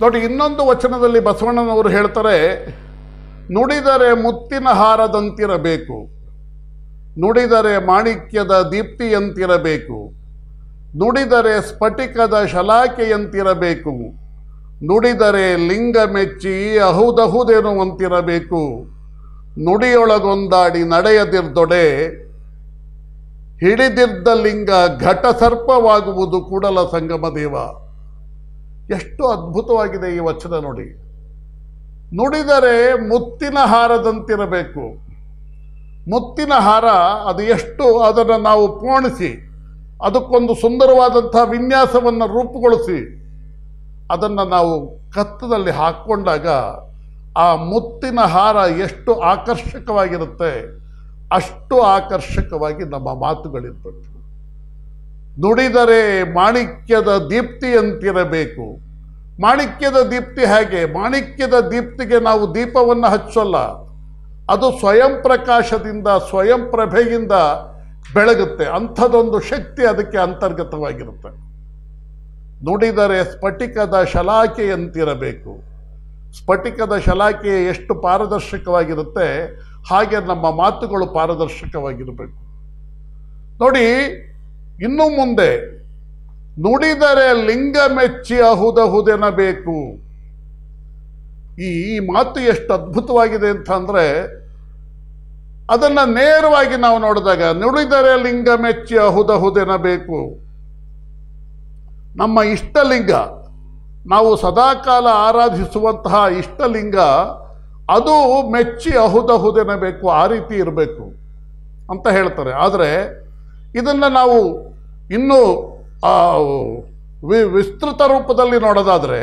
A: ನೋಡಿ, ಇನ್ನೊಂದು ವಚನದಲ್ಲಿ ಬಸವಣ್ಣನವರು ಹೇಳ್ತಾರೆ, ನುಡಿದರೆ ಮುತ್ತಿನ ಹಾರದಂತಿರಬೇಕು. ನುಡಿದರೆ ಮಾಣಿಕ್ಯದ ದೀಪ್ತಿಯಂತಿರಬೇಕು. ನುಡಿದರೆ ಸ್ಫಟಿಕದ ಶಲಾಕೆಯಂತಿರಬೇಕು. ನುಡಿದರೆ ಲಿಂಗ ಮೆಚ್ಚಿ ಅಹುದಹುದೆನ್ನುವಂತಿರಬೇಕು. ನುಡಿಯೊಳಗೊಂದಾಡಿ ನಡೆಯದಿರ್ದೊಡೆ ಹಿಡಿದಿದ್ದ ಲಿಂಗ ಘಟಸರ್ಪವಾಗುವುದು ಕೂಡಲ ಸಂಗಮ ದೇವ ಎಷ್ಟು ಅದ್ಭುತವಾಗಿದೆ ಈ ವಚನ ನೋಡಿ. ನುಡಿದರೆ ಮುತ್ತಿನ ಹಾರದಂತಿರಬೇಕು. ಮುತ್ತಿನ ಹಾರ ಅದು ಎಷ್ಟು ಅದನ್ನು ನಾವು ಪೋಣಿಸಿ, ಅದಕ್ಕೊಂದು ಸುಂದರವಾದಂಥ ವಿನ್ಯಾಸವನ್ನು ರೂಪುಗೊಳಿಸಿ, ಅದನ್ನು ನಾವು ಕತ್ತದಲ್ಲಿ ಹಾಕ್ಕೊಂಡಾಗ ಆ ಮುತ್ತಿನ ಹಾರ ಎಷ್ಟು ಆಕರ್ಷಕವಾಗಿರುತ್ತೆ, ಅಷ್ಟು ಆಕರ್ಷಕವಾಗಿ ನಮ್ಮ ಮಾತುಗಳಿರ್ಬೇಕು ನುಡಿದರೆ ಮಾಣಿಕ್ಯದ ದೀಪ್ತಿಯಂತಿರಬೇಕು ಮಾಣಿಕ್ಯದ ದೀಪ್ತಿ ಹೇಗೆ? ಮಾಣಿಕ್ಯದ ದೀಪ್ತಿಗೆ ನಾವು ದೀಪವನ್ನು ಹಚ್ಚೋಲ್ಲ. ಅದು ಸ್ವಯಂ ಪ್ರಕಾಶದಿಂದ, ಸ್ವಯಂ ಪ್ರಭೆಯಿಂದ ಬೆಳಗುತ್ತೆ. ಅಂಥದ್ದೊಂದು ಶಕ್ತಿ ಅದಕ್ಕೆ ಅಂತರ್ಗತವಾಗಿರುತ್ತೆ. ನುಡಿದರೆ ಸ್ಫಟಿಕದ ಶಲಾಖೆಯಂತಿರಬೇಕು. ಸ್ಫಟಿಕದ ಶಲಾಕೆ ಎಷ್ಟು ಪಾರದರ್ಶಕವಾಗಿರುತ್ತೆ, ಹಾಗೆ ನಮ್ಮ ಮಾತುಗಳು ಪಾರದರ್ಶಕವಾಗಿರಬೇಕು. ನೋಡಿ, ಇನ್ನು ಮುಂದೆ, ನುಡಿದರೆ ಲಿಂಗ ಮೆಚ್ಚಿ ಅಹುದಹುದೆನಬೇಕು. ಈ ಮಾತು ಎಷ್ಟು ಅದ್ಭುತವಾಗಿದೆ ಅಂತ ಅಂದರೆ ಅದನ್ನು ನೇರವಾಗಿ ನಾವು ನೋಡಿದಾಗ ನುಡಿದರೆ ಲಿಂಗ ಮೆಚ್ಚಿ ಅಹುದಹುದೆನಬೇಕು ನಮ್ಮ ಇಷ್ಟಲಿಂಗ, ನಾವು ಸದಾಕಾಲ ಆರಾಧಿಸುವಂತಹ ಇಷ್ಟಲಿಂಗ, ಅದು ಮೆಚ್ಚಿ ಅಹುದಹುದೆನಬೇಕು ಆ ರೀತಿ ಇರಬೇಕು ಅಂತ ಹೇಳ್ತಾರೆ. ಆದರೆ ಇದನ್ನು ನಾವು ಇನ್ನೂ ವಿಸ್ತೃತ ರೂಪದಲ್ಲಿ ನೋಡೋದಾದರೆ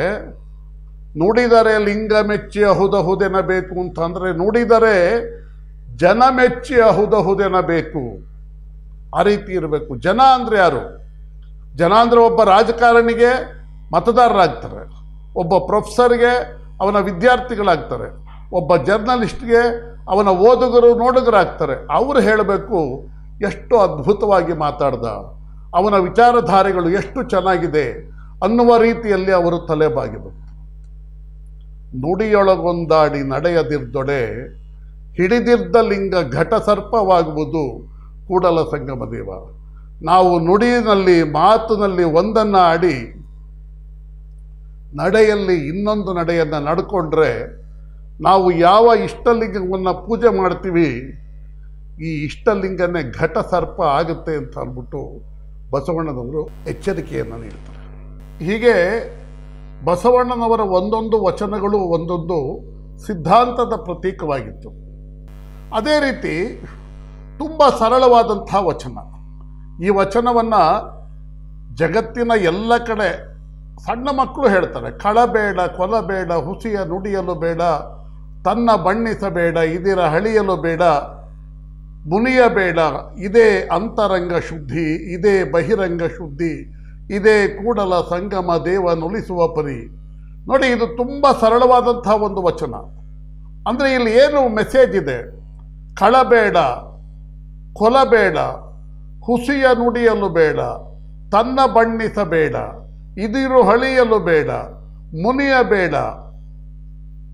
A: ನುಡಿದರೆ ಲಿಂಗ ಮೆಚ್ಚಿ ಅಹುದಹುದೆನಬೇಕು ಅಂತಂದರೆ ನುಡಿದರೆ ಜನ ಮೆಚ್ಚಿ ಅಹುದಹುದೆನಬೇಕು. ಆ ರೀತಿ ಇರಬೇಕು. ಜನ ಅಂದರೆ ಯಾರು? ಜನ ಅಂದರೆ ಒಬ್ಬ ರಾಜಕಾರಣಿಗೆ ಮತದಾರರಾಗ್ತಾರೆ. ಒಬ್ಬ ಪ್ರೊಫೆಸರ್ಗೆ ಅವನ ವಿದ್ಯಾರ್ಥಿಗಳಾಗ್ತಾರೆ. ಒಬ್ಬ ಜರ್ನಲಿಸ್ಟ್ಗೆ ಅವನ ಓದುಗರು ನೋಡುಗರಾಗ್ತಾರೆ. ಅವರು ಹೇಳಬೇಕು, ಎಷ್ಟು ಅದ್ಭುತವಾಗಿ ಮಾತಾಡ್ದ. ಅವನ ವಿಚಾರಧಾರೆಗಳು ಎಷ್ಟು ಚೆನ್ನಾಗಿದೆ ಅನ್ನುವ ರೀತಿಯಲ್ಲಿ ಅವರು ತಲೆಬಾಗಬೇಕು ನುಡಿಯೊಳಗೊಂದಾಡಿ ನಡೆಯದಿರ್ದೊಡೆ ಹಿಡಿದಿರ್ದ ಲಿಂಗ ಘಟಸರ್ಪವಾಗುವುದು ಕೂಡಲ ಸಂಗಮ ದೇವ ನಾವು ನುಡಿಯಲ್ಲಿ ಮಾತಿನಲ್ಲಿ ಒಂದನ್ನು ಆಡಿ ನಡೆಯಲ್ಲಿ ಇನ್ನೊಂದು ನಡೆಯನ್ನು ನಡ್ಕೊಂಡ್ರೆ ನಾವು ಯಾವ ಇಷ್ಟಲಿಂಗವನ್ನು ಪೂಜೆ ಮಾಡ್ತೀವಿ, ಈ ಇಷ್ಟಲಿಂಗನೇ ಘಟಸರ್ಪ ಆಗುತ್ತೆ ಅಂತ ಅಂದ್ಬಿಟ್ಟು ಬಸವಣ್ಣನವರು ಎಚ್ಚರಿಕೆಯನ್ನು ನೀಡ್ತಾರೆ. ಹೀಗೆ ಬಸವಣ್ಣನವರ ಒಂದೊಂದು ವಚನಗಳು ಒಂದೊಂದು ಸಿದ್ಧಾಂತದ ಪ್ರತೀಕವಾಗಿತ್ತು. ಅದೇ ರೀತಿ ತುಂಬ ಸರಳವಾದಂಥ ವಚನ. ಈ ವಚನವನ್ನು ಜಗತ್ತಿನ ಎಲ್ಲ ಕಡೆ ಸಣ್ಣ ಮಕ್ಕಳು ಹೇಳ್ತಾರೆ ಕಳಬೇಡ ಕೊಲಬೇಡ ಹುಸಿಯ ನುಡಿಯಲು ಬೇಡ, ತನ್ನ ಬಣ್ಣಿಸಬೇಡ, ಇದಿರ ಹಳಿಯಲು ಬೇಡ ಮುನಿಯಬೇಡ ಇದೇ ಅಂತರಂಗ ಶುದ್ಧಿ, ಇದೇ ಬಹಿರಂಗ ಶುದ್ಧಿ ಇದೇ ಕೂಡಲ ಸಂಗಮ ದೇವ ನುಲಿಸುವ ಪರಿ. ನೋಡಿ, ಇದು ತುಂಬ ಸರಳವಾದಂಥ ಒಂದು ವಚನ. ಅಂದರೆ ಇಲ್ಲಿ ಏನು ಮೆಸೇಜ್ ಇದೆ? ಕಳಬೇಡ, ಕೊಲಬೇಡ, ಹುಸಿಯ ನುಡಿಯಲು ಬೇಡ, ತನ್ನ ಬಣ್ಣಿಸಬೇಡ, ಇದಿರು ಹಳಿಯಲು ಬೇಡ, ಮುನಿಯಬೇಡ.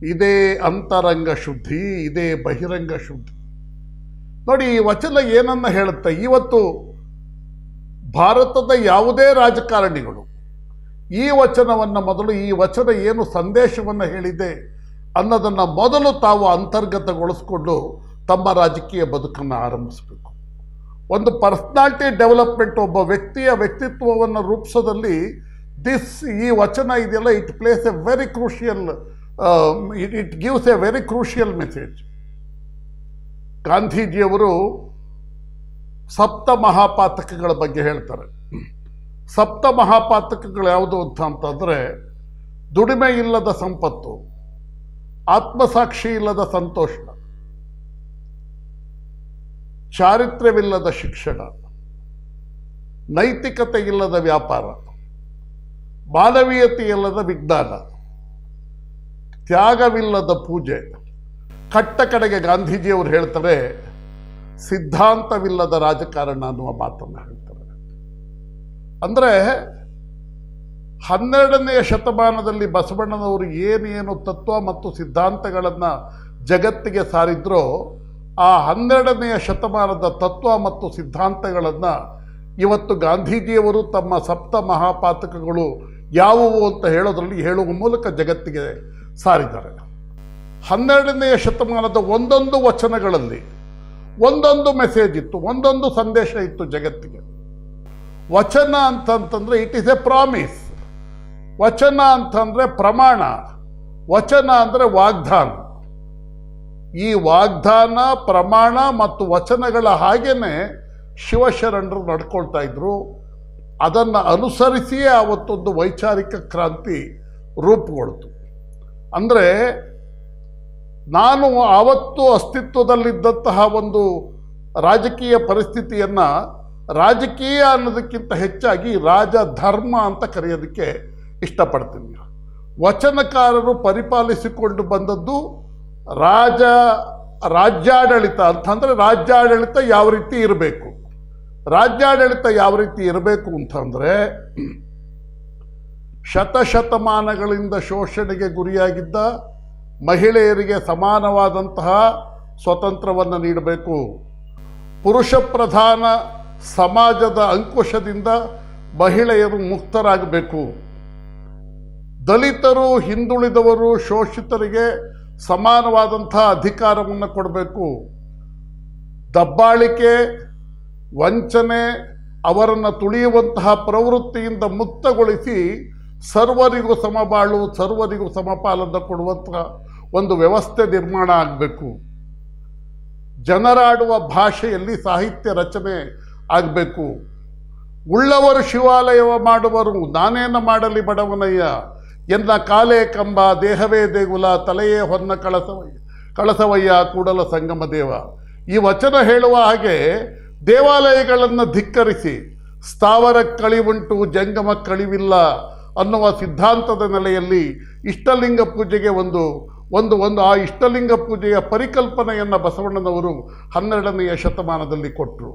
A: ಇದೇ ಅಂತರಂಗ ಶುದ್ಧಿ, ಇದೇ ಬಹಿರಂಗ ಶುದ್ಧಿ. ನೋಡಿ, ಈ ವಚನ ಏನನ್ನ ಹೇಳುತ್ತೆ? ಇವತ್ತು ಭಾರತದ ಯಾವುದೇ ರಾಜಕಾರಣಿಗಳು ಈ ವಚನವನ್ನು ಮೊದಲು, ಈ ವಚನ ಏನು ಸಂದೇಶವನ್ನು ಹೇಳಿದೆ ಅನ್ನೋದನ್ನು ಮೊದಲು ತಾವು ಅಂತರ್ಗತಗೊಳಿಸ್ಕೊಂಡು ತಮ್ಮ ರಾಜಕೀಯ ಬದುಕನ್ನು ಆರಂಭಿಸಬೇಕು. ಒಂದು ಪರ್ಸ್ನಾಲಿಟಿ ಡೆವಲಪ್ಮೆಂಟ್ ಒಬ್ಬ ವ್ಯಕ್ತಿಯ ವ್ಯಕ್ತಿತ್ವವನ್ನು ರೂಪಿಸೋದಲ್ಲಿ ದಿಸ್ ಈ ವಚನ ಇದೆಯಲ್ಲ it plays a very crucial it it gives a very crucial message ಗಾಂಧೀಜಿಯವರು ಸಪ್ತ ಮಹಾಪಾತಕಗಳ ಬಗ್ಗೆ ಹೇಳ್ತಾರೆ. ಸಪ್ತ ಮಹಾಪಾತಕಗಳು ಯಾವುದು ಅಂತ ಅಂತಂದರೆ, ದುಡಿಮೆ ಇಲ್ಲದ ಸಂಪತ್ತು, ಆತ್ಮಸಾಕ್ಷಿ ಇಲ್ಲದ ಸಂತೋಷ, ಚಾರಿತ್ರ್ಯವಿಲ್ಲದ ಶಿಕ್ಷಣ, ನೈತಿಕತೆ ಇಲ್ಲದ ವ್ಯಾಪಾರ, ಮಾನವೀಯತೆ ಇಲ್ಲದ ವಿಜ್ಞಾನ, ತ್ಯಾಗವಿಲ್ಲದ ಪೂಜೆ. ಕಟ್ಟ ಕಡೆಗೆ ಗಾಂಧೀಜಿಯವರು ಹೇಳ್ತಾರೆ ಸಿದ್ಧಾಂತವಿಲ್ಲದ ರಾಜಕಾರಣ ಅನ್ನುವ ಮಾತನ್ನು ಹೇಳ್ತಾರೆ. ಅಂದರೆ ಹನ್ನೆರಡನೆಯ ಶತಮಾನದಲ್ಲಿ ಬಸವಣ್ಣನವರು ಏನೇನು ತತ್ವ ಮತ್ತು ಸಿದ್ಧಾಂತಗಳನ್ನು ಜಗತ್ತಿಗೆ ಸಾರಿದ್ರೋ ಆ ಹನ್ನೆರಡನೆಯ ಶತಮಾನದ ತತ್ವ ಮತ್ತು ಸಿದ್ಧಾಂತಗಳನ್ನು ಇವತ್ತು ಗಾಂಧೀಜಿಯವರು ತಮ್ಮ ಸಪ್ತ ಮಹಾಪಾತಕಗಳು ಯಾವುವು ಅಂತ ಹೇಳೋದರಲ್ಲಿ ಹೇಳುವ ಮೂಲಕ ಜಗತ್ತಿಗೆ ಸಾರಿದ್ದಾರೆ. ಹನ್ನೆರಡನೆಯ ಶತಮಾನದ ಒಂದೊಂದು ವಚನಗಳಲ್ಲಿ ಒಂದೊಂದು ಮೆಸೇಜ್ ಇತ್ತು, ಒಂದೊಂದು ಸಂದೇಶ ಇತ್ತು ಜಗತ್ತಿಗೆ. ವಚನ ಅಂತಂತಂದ್ರೆ ಇಟ್ ಈಸ್ ಎ ಪ್ರಾಮಿಸ್ ವಚನ ಅಂತಂದ್ರೆ ಪ್ರಮಾಣ. ವಚನ ಅಂದರೆ ವಾಗ್ದಾನ. ಈ ವಾಗ್ದಾನ, ಪ್ರಮಾಣ ಮತ್ತು ವಚನಗಳ ಹಾಗೇನೆ ಶಿವಶರಣರು ನಡ್ಕೊಳ್ತಾ ಇದ್ರು. ಅದನ್ನು ಅನುಸರಿಸಿಯೇ ಆವತ್ತೊಂದು ವೈಚಾರಿಕ ಕ್ರಾಂತಿ ರೂಪುಗೊಳ್ತು. ಅಂದರೆ ನಾನು ಆವತ್ತು ಅಸ್ತಿತ್ವದಲ್ಲಿದ್ದಂತಹ ಒಂದು ರಾಜಕೀಯ ಪರಿಸ್ಥಿತಿಯನ್ನು ರಾಜಕೀಯ ಅನ್ನೋದಕ್ಕಿಂತ ಹೆಚ್ಚಾಗಿ ರಾಜಧರ್ಮ ಅಂತ ಕರೆಯೋದಕ್ಕೆ ಇಷ್ಟಪಡ್ತೀನಿ. ವಚನಕಾರರು ಪರಿಪಾಲಿಸಿಕೊಂಡು ಬಂದದ್ದು ರಾಜ, ರಾಜ್ಯಾಡಳಿತ ಅಂತಂದರೆ ರಾಜ್ಯಾಡಳಿತ ಯಾವ ರೀತಿ ಇರಬೇಕು? ರಾಜ್ಯಾಡಳಿತ ಯಾವ ರೀತಿ ಇರಬೇಕು ಅಂತಂದರೆ ಶತಶತಮಾನಗಳಿಂದ ಶೋಷಣೆಗೆ ಗುರಿಯಾಗಿದ್ದ ಮಹಿಳೆಯರಿಗೆ ಸಮಾನವಾದಂತಹ ಸ್ವತಂತ್ರವನ್ನು ನೀಡಬೇಕು. ಪುರುಷ ಪ್ರಧಾನ ಸಮಾಜದ ಅಂಕುಶದಿಂದ ಮಹಿಳೆಯರು ಮುಕ್ತರಾಗಬೇಕು. ದಲಿತರು, ಹಿಂದುಳಿದವರು, ಶೋಷಿತರಿಗೆ ಸಮಾನವಾದಂಥ ಅಧಿಕಾರವನ್ನು ಕೊಡಬೇಕು. ದಬ್ಬಾಳಿಕೆ, ವಂಚನೆ, ಅವರನ್ನು ತುಳಿಯುವಂತಹ ಪ್ರವೃತ್ತಿಯಿಂದ ಮುಕ್ತಗೊಳಿಸಿ ಸರ್ವರಿಗೂ ಸಮಬಾಳು, ಸರ್ವರಿಗೂ ಸಮಪಾಲನ್ನು ಕೊಡುವಂತಹ ಒಂದು ವ್ಯವಸ್ಥೆ ನಿರ್ಮಾಣ ಆಗಬೇಕು. ಜನರಾಡುವ ಭಾಷೆಯಲ್ಲಿ ಸಾಹಿತ್ಯ ರಚನೆ ಆಗಬೇಕು. ಉಳ್ಳವರು ಶಿವಾಲಯ ಮಾಡುವರು, ನಾನೇನ ಮಾಡಲಿ ಬಡವನಯ್ಯ? ಎನ್ನ ಕಾಲೇ ಕಂಬ, ದೇಹವೇ ದೇಗುಲ, ತಲೆಯೇ ಹೊನ್ನ ಕಳಸವಯ್ಯ ಕಳಸವಯ್ಯ, ಕೂಡಲ ಸಂಗಮ ದೇವ. ಈ ವಚನ ಹೇಳುವ ಹಾಗೆ ದೇವಾಲಯಗಳನ್ನು ಧಿಕ್ಕರಿಸಿ, ಸ್ಥಾವರ ಕಳಿವುಂಟು, ಜಂಗಮ ಕಳಿವಿಲ್ಲ ಅನ್ನುವ ಸಿದ್ಧಾಂತದ ನೆಲೆಯಲ್ಲಿ ಇಷ್ಟಲಿಂಗ ಪೂಜೆಗೆ ಒಂದು ಒಂದು ಒಂದು ಆ ಇಷ್ಟಲಿಂಗ ಪೂಜೆಯ ಪರಿಕಲ್ಪನೆಯನ್ನು ಬಸವಣ್ಣನವರು ಹನ್ನೆರಡನೆಯ ಶತಮಾನದಲ್ಲಿ ಕೊಟ್ಟರು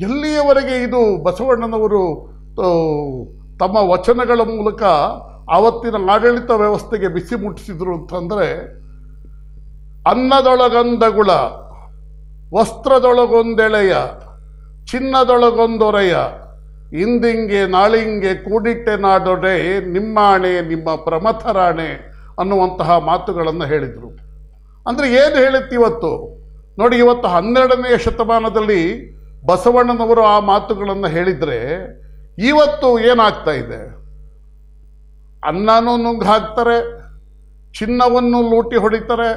A: ಎಲ್ಲಿಯವರೆಗೆ ಇದು ಬಸವಣ್ಣನವರು ತಮ್ಮ ವಚನಗಳ ಮೂಲಕ ಆವತ್ತಿನ ಆಡಳಿತ ವ್ಯವಸ್ಥೆಗೆ ಬಿಸಿ ಮುಟ್ಟಿಸಿದ್ರು ಅಂತಂದರೆ, ಅನ್ನದೊಳಗಂದಗುಳ, ವಸ್ತ್ರದೊಳಗೊಂದೆಳೆಯ, ಚಿನ್ನದೊಳಗೊಂದೊರೆಯ, ಇಂದಿಂಗೆ ನಾಳಿಂಗೆ ಕೂಡಿಟ್ಟೆ ನಾಡೊಡೆ, ನಿಮ್ಮಾಣೆ ನಿಮ್ಮ ಪ್ರಮಥರಾಣೆ ಅನ್ನುವಂತಹ ಮಾತುಗಳನ್ನು ಹೇಳಿದರು. ಅಂದರೆ ಏನು ಹೇಳುತ್ತೆ ಇವತ್ತು? ನೋಡಿ, ಇವತ್ತು ಹನ್ನೆರಡನೆಯ ಶತಮಾನದಲ್ಲಿ ಬಸವಣ್ಣನವರು ಆ ಮಾತುಗಳನ್ನು ಹೇಳಿದರೆ ಇವತ್ತು ಏನಾಗ್ತಾ ಇದೆ? ಅನ್ನನೂ ನುಂಗ್ ಹಾಕ್ತಾರೆ ಚಿನ್ನವನ್ನು ಲೂಟಿ ಹೊಡಿತಾರೆ,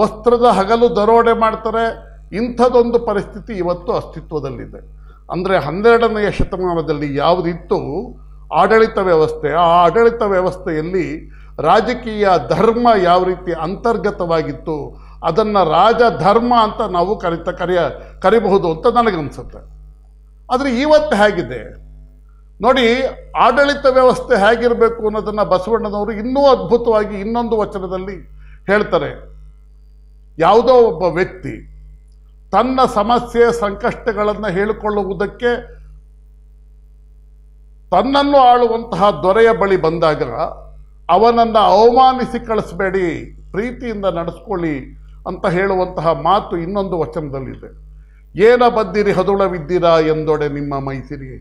A: ವಸ್ತ್ರದ ಹಗಲು ದರೋಡೆ ಮಾಡ್ತಾರೆ ಇಂಥದೊಂದು ಪರಿಸ್ಥಿತಿ ಇವತ್ತು ಅಸ್ತಿತ್ವದಲ್ಲಿದೆ. ಅಂದರೆ ಹನ್ನೆರಡನೆಯ ಶತಮಾನದಲ್ಲಿ ಯಾವುದಿತ್ತು? ಆಡಳಿತ ವ್ಯವಸ್ಥೆ. ಆ ಆಡಳಿತ ವ್ಯವಸ್ಥೆಯಲ್ಲಿ ರಾಜಕೀಯ ಧರ್ಮ ಯಾವ ರೀತಿ ಅಂತರ್ಗತವಾಗಿತ್ತು, ಅದನ್ನು ರಾಜಧರ್ಮ ಅಂತ ನಾವು ಕರಿತ, ಕರೆಯ, ಕರಿಬಹುದು ಅಂತ ನನಗನ್ಸುತ್ತೆ. ಆದರೆ ಇವತ್ತು ಹೇಗಿದೆ? ನೋಡಿ, ಆಡಳಿತ ವ್ಯವಸ್ಥೆ ಹೇಗಿರಬೇಕು ಅನ್ನೋದನ್ನು ಬಸವಣ್ಣನವರು ಇನ್ನೂ ಅದ್ಭುತವಾಗಿ ಇನ್ನೊಂದು ವಚನದಲ್ಲಿ ಹೇಳ್ತಾರೆ. ಯಾವುದೋ ಒಬ್ಬ ವ್ಯಕ್ತಿ ತನ್ನ ಸಮಸ್ಯೆ, ಸಂಕಷ್ಟಗಳನ್ನು ಹೇಳಿಕೊಳ್ಳುವುದಕ್ಕೆ ತನ್ನನ್ನು ಆಳುವಂತಹ ದೊರೆಯ ಬಳಿ ಬಂದಾಗ ಅವನನ್ನು ಅವಮಾನಿಸಿ ಕಳಿಸ್ಬೇಡಿ, ಪ್ರೀತಿಯಿಂದ ನಡೆಸ್ಕೊಳ್ಳಿ ಅಂತ ಹೇಳುವಂತಹ ಮಾತು ಇನ್ನೊಂದು ವಚನದಲ್ಲಿದೆ. ಏನ ಬದ್ದಿರಿ ಹದುಳವಿದ್ದೀರಾ ಎಂದೊಡೆ ನಿಮ್ಮ ಮೈಸಿರಿ.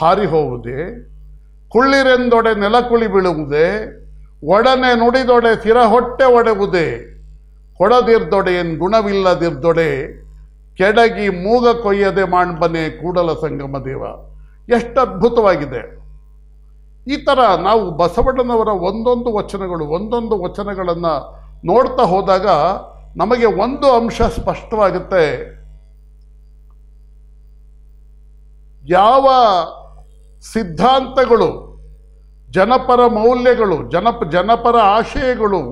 A: ಹಾರಿ ಹೋವುದೇ, ಕುಳ್ಳಿರೆಂದೊಡೆ ನೆಲಕುಳಿ ಬೀಳುವುದೇ, ಒಡನೆ ನುಡಿದೊಡೆ ಸಿರ ಹೊಟ್ಟೆ ಒಡೆವುದೇ ಕೊಡದಿರ್ದೊಡೆಯನ್ ಗುಣವಿಲ್ಲದಿರ್ದೊಡೆ, ಕೆಡಗಿ ಮೂಗ ಕೊಯ್ಯದೆ ಮಾಣ್ಬನೆ ಕೂಡಲ ಸಂಗಮ ದೇವ. ಎಷ್ಟು ಅದ್ಭುತವಾಗಿದೆ ಈ ಥರ ನಾವು ಬಸವಣ್ಣನವರ ಒಂದೊಂದು ವಚನಗಳು, ಒಂದೊಂದು ವಚನಗಳನ್ನು ನೋಡ್ತಾ ಹೋದಾಗ ನಮಗೆ ಒಂದು ಅಂಶ ಸ್ಪಷ್ಟವಾಗುತ್ತೆ. ಯಾವ ಸಿದ್ಧಾಂತಗಳು, ಜನಪರ ಮೌಲ್ಯಗಳು ಜನಪ ಜನಪರ ಆಶಯಗಳು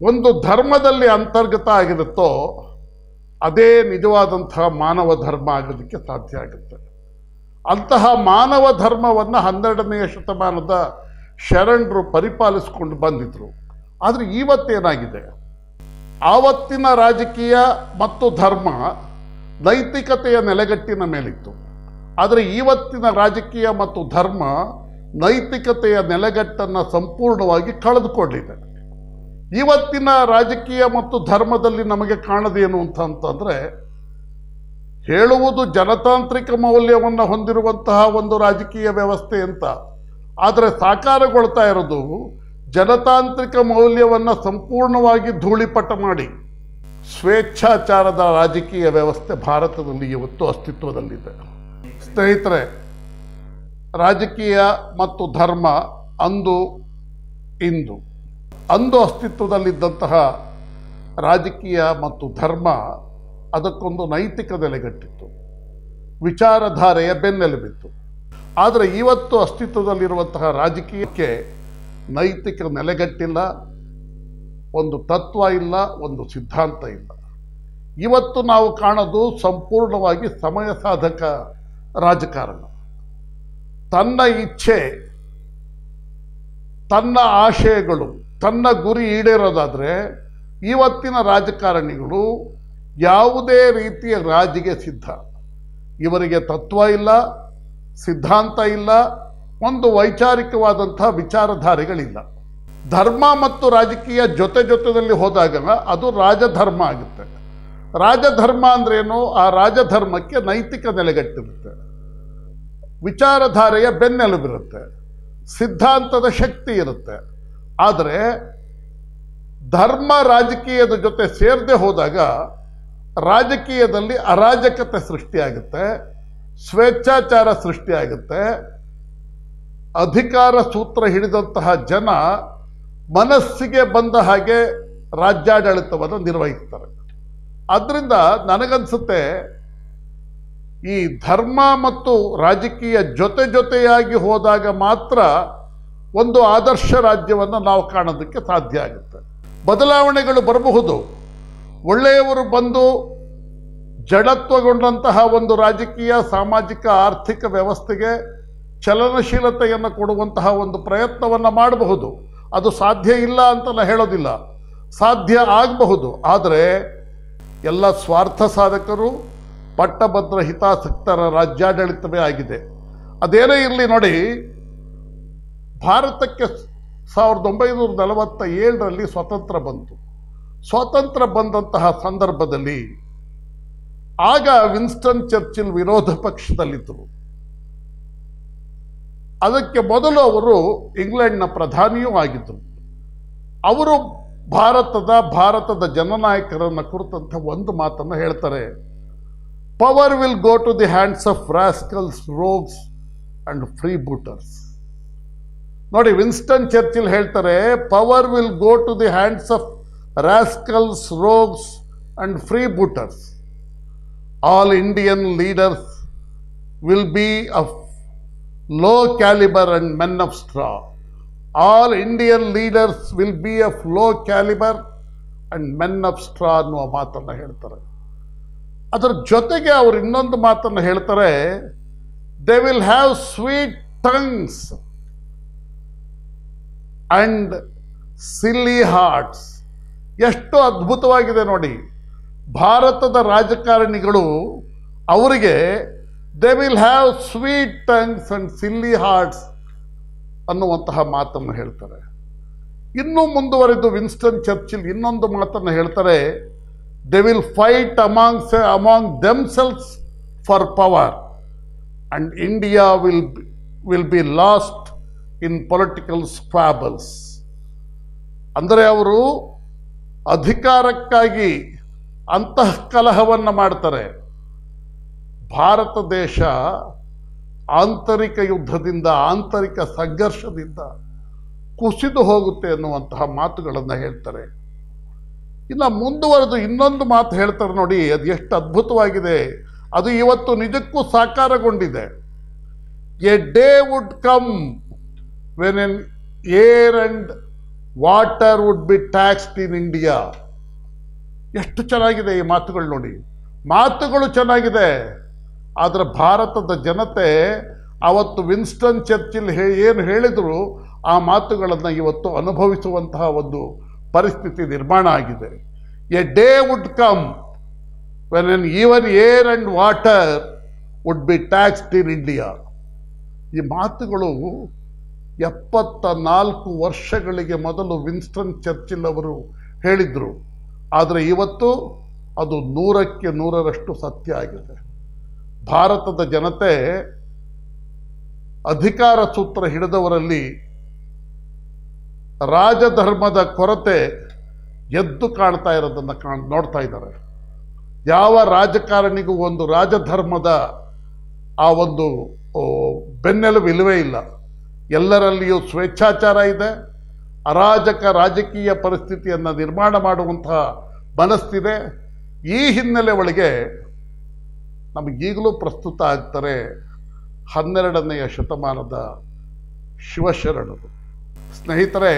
A: ಒಂದು ಧರ್ಮದಲ್ಲಿ ಅಂತರ್ಗತ ಆಗಿರುತ್ತೋ, ಅದೇ ನಿಜವಾದಂತಹ ಮಾನವ ಧರ್ಮ ಆಗೋದಕ್ಕೆ ಸಾಧ್ಯ ಆಗುತ್ತೆ. ಅಂತಹ ಮಾನವ ಧರ್ಮವನ್ನು ಹನ್ನೆರಡನೆಯ ಶತಮಾನದ ಶರಣರು ಪರಿಪಾಲಿಸಿಕೊಂಡು ಬಂದಿದ್ರು. ಆದರೆ ಇವತ್ತೇನಾಗಿದೆ ಆವತ್ತಿನ ರಾಜಕೀಯ ಮತ್ತು ಧರ್ಮ ನೈತಿಕತೆಯ ನೆಲೆಗಟ್ಟಿನ ಮೇಲಿತ್ತು. ಆದರೆ ಇವತ್ತಿನ ರಾಜಕೀಯ ಮತ್ತು ಧರ್ಮ ನೈತಿಕತೆಯ ನೆಲೆಗಟ್ಟನ್ನು ಸಂಪೂರ್ಣವಾಗಿ ಕಳೆದುಕೊಂಡಿದೆ. ಇವತ್ತಿನ ರಾಜಕೀಯ ಮತ್ತು ಧರ್ಮದಲ್ಲಿ ನಮಗೆ ಕಾಣದೇನು ಅಂತ ಅಂತಂದರೆ ಹೇಳುವುದು ಜನತಾಂತ್ರಿಕ ಮೌಲ್ಯವನ್ನು ಹೊಂದಿರುವಂತಹ ಒಂದು ರಾಜಕೀಯ ವ್ಯವಸ್ಥೆ ಅಂತ. ಆದರೆ ಸಾಕಾರಗೊಳ್ತಾ ಇರೋದು ಜನತಾಂತ್ರಿಕ ಮೌಲ್ಯವನ್ನು ಸಂಪೂರ್ಣವಾಗಿ ಧೂಳಿಪಟ ಮಾಡಿ. ಸ್ವೇಚ್ಛಾಚಾರದ ರಾಜಕೀಯ ವ್ಯವಸ್ಥೆ ಭಾರತದಲ್ಲಿ ಇವತ್ತು ಅಸ್ತಿತ್ವದಲ್ಲಿದೆ. ಸ್ನೇಹಿತರೆ, ರಾಜಕೀಯ ಮತ್ತು ಧರ್ಮ ಅಂದು ಇಂದು. ಅಂದು ಅಸ್ತಿತ್ವದಲ್ಲಿದ್ದಂತಹ ರಾಜಕೀಯ ಮತ್ತು ಧರ್ಮ ಅದಕ್ಕೊಂದು ನೈತಿಕ ನೆಲೆಗಟ್ಟಿತ್ತು. ವಿಚಾರಧಾರೆಯ ಬೆನ್ನೆಲುಬಿತ್ತು ಆದರೆ ಇವತ್ತು ಅಸ್ತಿತ್ವದಲ್ಲಿರುವಂತಹ ರಾಜಕೀಯಕ್ಕೆ ನೈತಿಕ ನೆಲೆಗಟ್ಟಿಲ್ಲ, ಒಂದು ತತ್ವ ಇಲ್ಲ, ಒಂದು ಸಿದ್ಧಾಂತ ಇಲ್ಲ. ಇವತ್ತು ನಾವು ಕಾಣೋದು ಸಂಪೂರ್ಣವಾಗಿ ಸಮಯ ಸಾಧಕ ರಾಜಕಾರಣ. ತನ್ನ ಇಚ್ಛೆ, ತನ್ನ ಆಶಯಗಳು, ತನ್ನ ಗುರಿ ಈಡೇರೋದಾದರೆ ಇವತ್ತಿನ ರಾಜಕಾರಣಿಗಳು ಯಾವುದೇ ರೀತಿಯ ರಾಜಿಗೆ ಸಿದ್ಧ. ಇವರಿಗೆ ತತ್ವ ಇಲ್ಲ, ಸಿದ್ಧಾಂತ ಇಲ್ಲ, ಒಂದು ವೈಚಾರಿಕವಾದಂಥ ವಿಚಾರಧಾರೆಗಳಿಲ್ಲ. ಧರ್ಮ ಮತ್ತು ರಾಜಕೀಯ ಜೊತೆ ಜೊತೆಯಲ್ಲಿ ಹೋದಾಗ ಅದು ರಾಜಧರ್ಮ ಆಗುತ್ತೆ. ರಾಜಧರ್ಮ ಅಂದ್ರೇನು? ಆ ರಾಜಧರ್ಮಕ್ಕೆ ನೈತಿಕ ನೆಲೆಗಟ್ಟಿರುತ್ತೆ. ವಿಚಾರಧಾರೆಯ ಬೆನ್ನೆಲುಬಿರುತ್ತೆ. ಸಿದ್ಧಾಂತದ ಶಕ್ತಿ ಇರುತ್ತೆ. ಆದರೆ ಧರ್ಮ ರಾಜಕೀಯದ ಜೊತೆ ಸೇರದೆ ಹೋದಾಗ ರಾಜಕೀಯದಲ್ಲಿ ಅರಾಜಕತೆ ಸೃಷ್ಟಿಯಾಗುತ್ತೆ, ಸ್ವೇಚ್ಛಾಚಾರ ಸೃಷ್ಟಿಯಾಗುತ್ತೆ. ಅಧಿಕಾರ ಸೂತ್ರ ಹಿಡಿದಂತಹ ಜನ ಮನಸ್ಸಿಗೆ ಬಂದ ಹಾಗೆ ರಾಜ್ಯಾಡಳಿತವನ್ನು ನಿರ್ವಹಿಸ್ತಾರೆ. ಅದರಿಂದ ನನಗನ್ಸುತ್ತೆ, ಈ ಧರ್ಮ ಮತ್ತು ರಾಜಕೀಯ ಜೊತೆ ಜೊತೆಯಾಗಿ ಹೋದಾಗ ಮಾತ್ರ ಒಂದು ಆದರ್ಶ ರಾಜ್ಯವನ್ನು ನಾವು ಕಾಣೋದಕ್ಕೆ ಸಾಧ್ಯ ಆಗುತ್ತೆ. ಬದಲಾವಣೆಗಳು ಬರಬಹುದು. ಒಳ್ಳೆಯವರು ಬಂದು ಜಡತ್ವಗೊಂಡಂತಹ ಒಂದು ರಾಜಕೀಯ, ಸಾಮಾಜಿಕ, ಆರ್ಥಿಕ ವ್ಯವಸ್ಥೆಗೆ ಚಲನಶೀಲತೆಯನ್ನು ಕೊಡುವಂತಹ ಒಂದು ಪ್ರಯತ್ನವನ್ನು ಮಾಡಬಹುದು. ಅದು ಸಾಧ್ಯ ಇಲ್ಲ ಅಂತ ನಾನು ಹೇಳೋದಿಲ್ಲ. ಸಾಧ್ಯ ಆಗಬಹುದು. ಆದರೆ ಎಲ್ಲ ಸ್ವಾರ್ಥ ಸಾಧಕರು ಪಟ್ಟಭದ್ರ ಹಿತಾಸಕ್ತರ ರಾಜ್ಯಾಡಳಿತವೇ ಆಗಿದೆ. ಅದೇನೇ ಇರಲಿ ನೋಡಿ, ಭಾರತಕ್ಕೆ ಸಾವಿರದ ಒಂಬೈನೂರ ನಲವತ್ತ ಏಳರಲ್ಲಿ ಸ್ವತಂತ್ರ ಬಂತು. ಸ್ವಾತಂತ್ರ್ಯ ಬಂದಂತಹ ಸಂದರ್ಭದಲ್ಲಿ ಆಗ ವಿನ್ಸ್ಟನ್ ಚರ್ಚಿಲ್ ವಿರೋಧ ಪಕ್ಷದಲ್ಲಿದ್ದರು ಅದಕ್ಕೆ ಮೊದಲು ಅವರು ಇಂಗ್ಲೆಂಡ್ನ ಪ್ರಧಾನಿಯೂ ಆಗಿದ್ದರು. ಅವರು ಭಾರತದ ಭಾರತದ ಜನನಾಯಕರನ್ನು ಕುರಿತಂಥ ಒಂದು ಮಾತನ್ನು ಹೇಳ್ತಾರೆ. Power will go to the hands of rascals rogues and freebooters ನೋಡಿ, ವಿನ್ಸ್ಟನ್ ಚರ್ಚಿಲ್ ಹೇಳ್ತಾರೆ power will go to the hands of rascals rogues and freebooters all Indian leaders will be of low calibre and men of straw all Indian leaders will be of low calibre and men of straw ಅನ್ನುವ ಮಾತನ್ನು ಹೇಳ್ತಾರೆ ಅದರ ಜೊತೆಗೆ ಅವರು ಇನ್ನೊಂದು ಮಾತನ್ನು ಹೇಳ್ತಾರೆ they will have sweet tongues and silly hearts ಎಷ್ಟು ಅದ್ಭುತವಾಗಿದೆ ನೋಡಿ. ಭಾರತದ ರಾಜಕಾರಣಿಗಳು ಅವರಿಗೆ they will have sweet tongues and silly hearts ಅನ್ನುವಂತಹ ಮಾತನ್ನು ಹೇಳ್ತಾರೆ. ಇನ್ನೂ ಮುಂದುವರೆದು ವಿನ್ಸ್ಟನ್ ಚರ್ಚಿಲ್ ಇನ್ನೊಂದು ಮಾತನ್ನು ಹೇಳ್ತಾರೆ they will fight amongst among themselves for power and India will will be lost in political squabbles ಅಂದರೆ ಅವರು ಅಧಿಕಾರಕ್ಕಾಗಿ ಅಂತಃಕಲಹವನ್ನು ಮಾಡ್ತಾರೆ. ಭಾರತ ದೇಶ ಆಂತರಿಕ ಯುದ್ಧದಿಂದ, ಆಂತರಿಕ ಸಂಘರ್ಷದಿಂದ ಕುಸಿದು ಹೋಗುತ್ತೆ ಅನ್ನುವಂತಹ ಮಾತುಗಳನ್ನು ಹೇಳ್ತಾರೆ. ಇನ್ನು ಮುಂದುವರೆದು ಇನ್ನೊಂದು ಮಾತು ಹೇಳ್ತಾರೆ ನೋಡಿ, ಅದು ಎಷ್ಟು ಅದ್ಭುತವಾಗಿದೆ. ಅದು ಇವತ್ತು ನಿಜಕ್ಕೂ ಸಾಕಾರಗೊಂಡಿದೆ. A day would come when an air and water would be taxed in India ಎಷ್ಟು ಚೆನ್ನಾಗಿದೆ ಈ ಮಾತುಗಳು ನೋಡಿ. ಮಾತುಗಳು ಚೆನ್ನಾಗಿದೆ. ಆದರೆ ಭಾರತದ ಜನತೆ ಅವತ್ತು ವಿನ್ಸ್ಟನ್ ಚರ್ಚಿಲ್ ಏನು ಹೇಳಿದರು, ಆ ಮಾತುಗಳನ್ನು ಇವತ್ತು ಅನುಭವಿಸುವಂತಹ ಒಂದು ಪರಿಸ್ಥಿತಿ ನಿರ್ಮಾಣ ಆಗಿದೆ. A day would come when an even air and water would be taxed in India. ಈ ಮಾತುಗಳು ಎಪ್ಪತ್ತ ನಾಲ್ಕು ವರ್ಷಗಳಿಗೆ ಮೊದಲು ವಿನ್ಸ್ಟನ್ ಚರ್ಚಿಲ್ ಅವರು ಹೇಳಿದರು. ಆದರೆ ಇವತ್ತು ಅದು ನೂರಕ್ಕೆ ನೂರರಷ್ಟು ಸತ್ಯ ಆಗಿದೆ. ಭಾರತದ ಜನತೆ ಅಧಿಕಾರ ಸೂತ್ರ ಹಿಡಿದವರಲ್ಲಿ ರಾಜಧರ್ಮದ ಕೊರತೆ ಎದ್ದು ಕಾಣ್ತಾ ಇರೋದನ್ನು ಕಾಣ್, ನೋಡ್ತಾ ಇದ್ದಾರೆ. ಯಾವ ರಾಜಕಾರಣಿಗೂ ಒಂದು ರಾಜಧರ್ಮದ ಆ ಒಂದು ಬೆನ್ನೆಲುಬು ಇಲ್ಲವೇ ಇಲ್ಲ. ಎಲ್ಲರಲ್ಲಿಯೂ ಸ್ವೇಚ್ಛಾಚಾರ ಇದೆ. ಅರಾಜಕ ರಾಜಕೀಯ ಪರಿಸ್ಥಿತಿಯನ್ನು ನಿರ್ಮಾಣ ಮಾಡುವಂತಹ ಮನಸ್ಸಿದೆ ಈ ಹಿನ್ನೆಲೆ ಒಳಗೆ ನಮಗೀಗಲೂ ಪ್ರಸ್ತುತ ಆಗ್ತಾರೆ ಹನ್ನೆರಡನೆಯ ಶತಮಾನದ ಶಿವಶರಣರು. ಸ್ನೇಹಿತರೆ,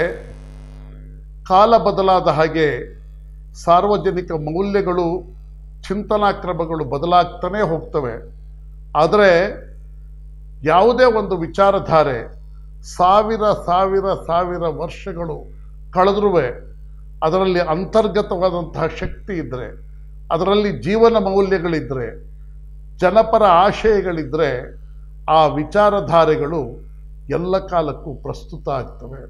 A: ಕಾಲ ಬದಲಾದ ಹಾಗೆ ಸಾರ್ವಜನಿಕ ಮೌಲ್ಯಗಳು ಚಿಂತನಾ ಕ್ರಮಗಳು ಬದಲಾಗ್ತಾನೇ ಹೋಗ್ತವೆ. ಆದರೆ ಯಾವುದೇ ಒಂದು ವಿಚಾರಧಾರೆ ಸಾವಿರ ಸಾವಿರ ಸಾವಿರ ವರ್ಷಗಳು ಕಳೆದ್ರೂ ಅದರಲ್ಲಿ ಅಂತರ್ಗತವಾದಂತಹ ಶಕ್ತಿ ಇದ್ದರೆ ಅದರಲ್ಲಿ ಜೀವನ ಮೌಲ್ಯಗಳಿದ್ದರೆ ಜನಪರ ಆಶಯಗಳಿದ್ದರೆ ಆ ವಿಚಾರಧಾರೆಗಳು ಎಲ್ಲ ಕಾಲಕ್ಕೂ ಪ್ರಸ್ತುತ ಆಗ್ತವೆ.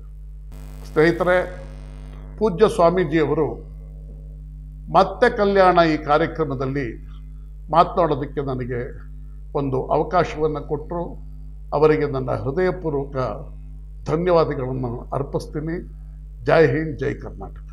A: ಸ್ನೇಹಿತರೆ, ಪೂಜ್ಯ ಸ್ವಾಮೀಜಿಯವರು ಮತ್ತೆ ಕಲ್ಯಾಣ ಈ ಕಾರ್ಯಕ್ರಮದಲ್ಲಿ ಮಾತನಾಡೋದಕ್ಕೆ ನನಗೆ ಒಂದು ಅವಕಾಶವನ್ನು ಕೊಟ್ಟರು ಅವರಿಗೆ ನನ್ನ ಹೃದಯಪೂರ್ವಕ ಧನ್ಯವಾದಗಳನ್ನು ಅರ್ಪಿಸ್ತೀನಿ. ಜೈ ಹಿಂದ್ ಜೈ ಕರ್ನಾಟಕ.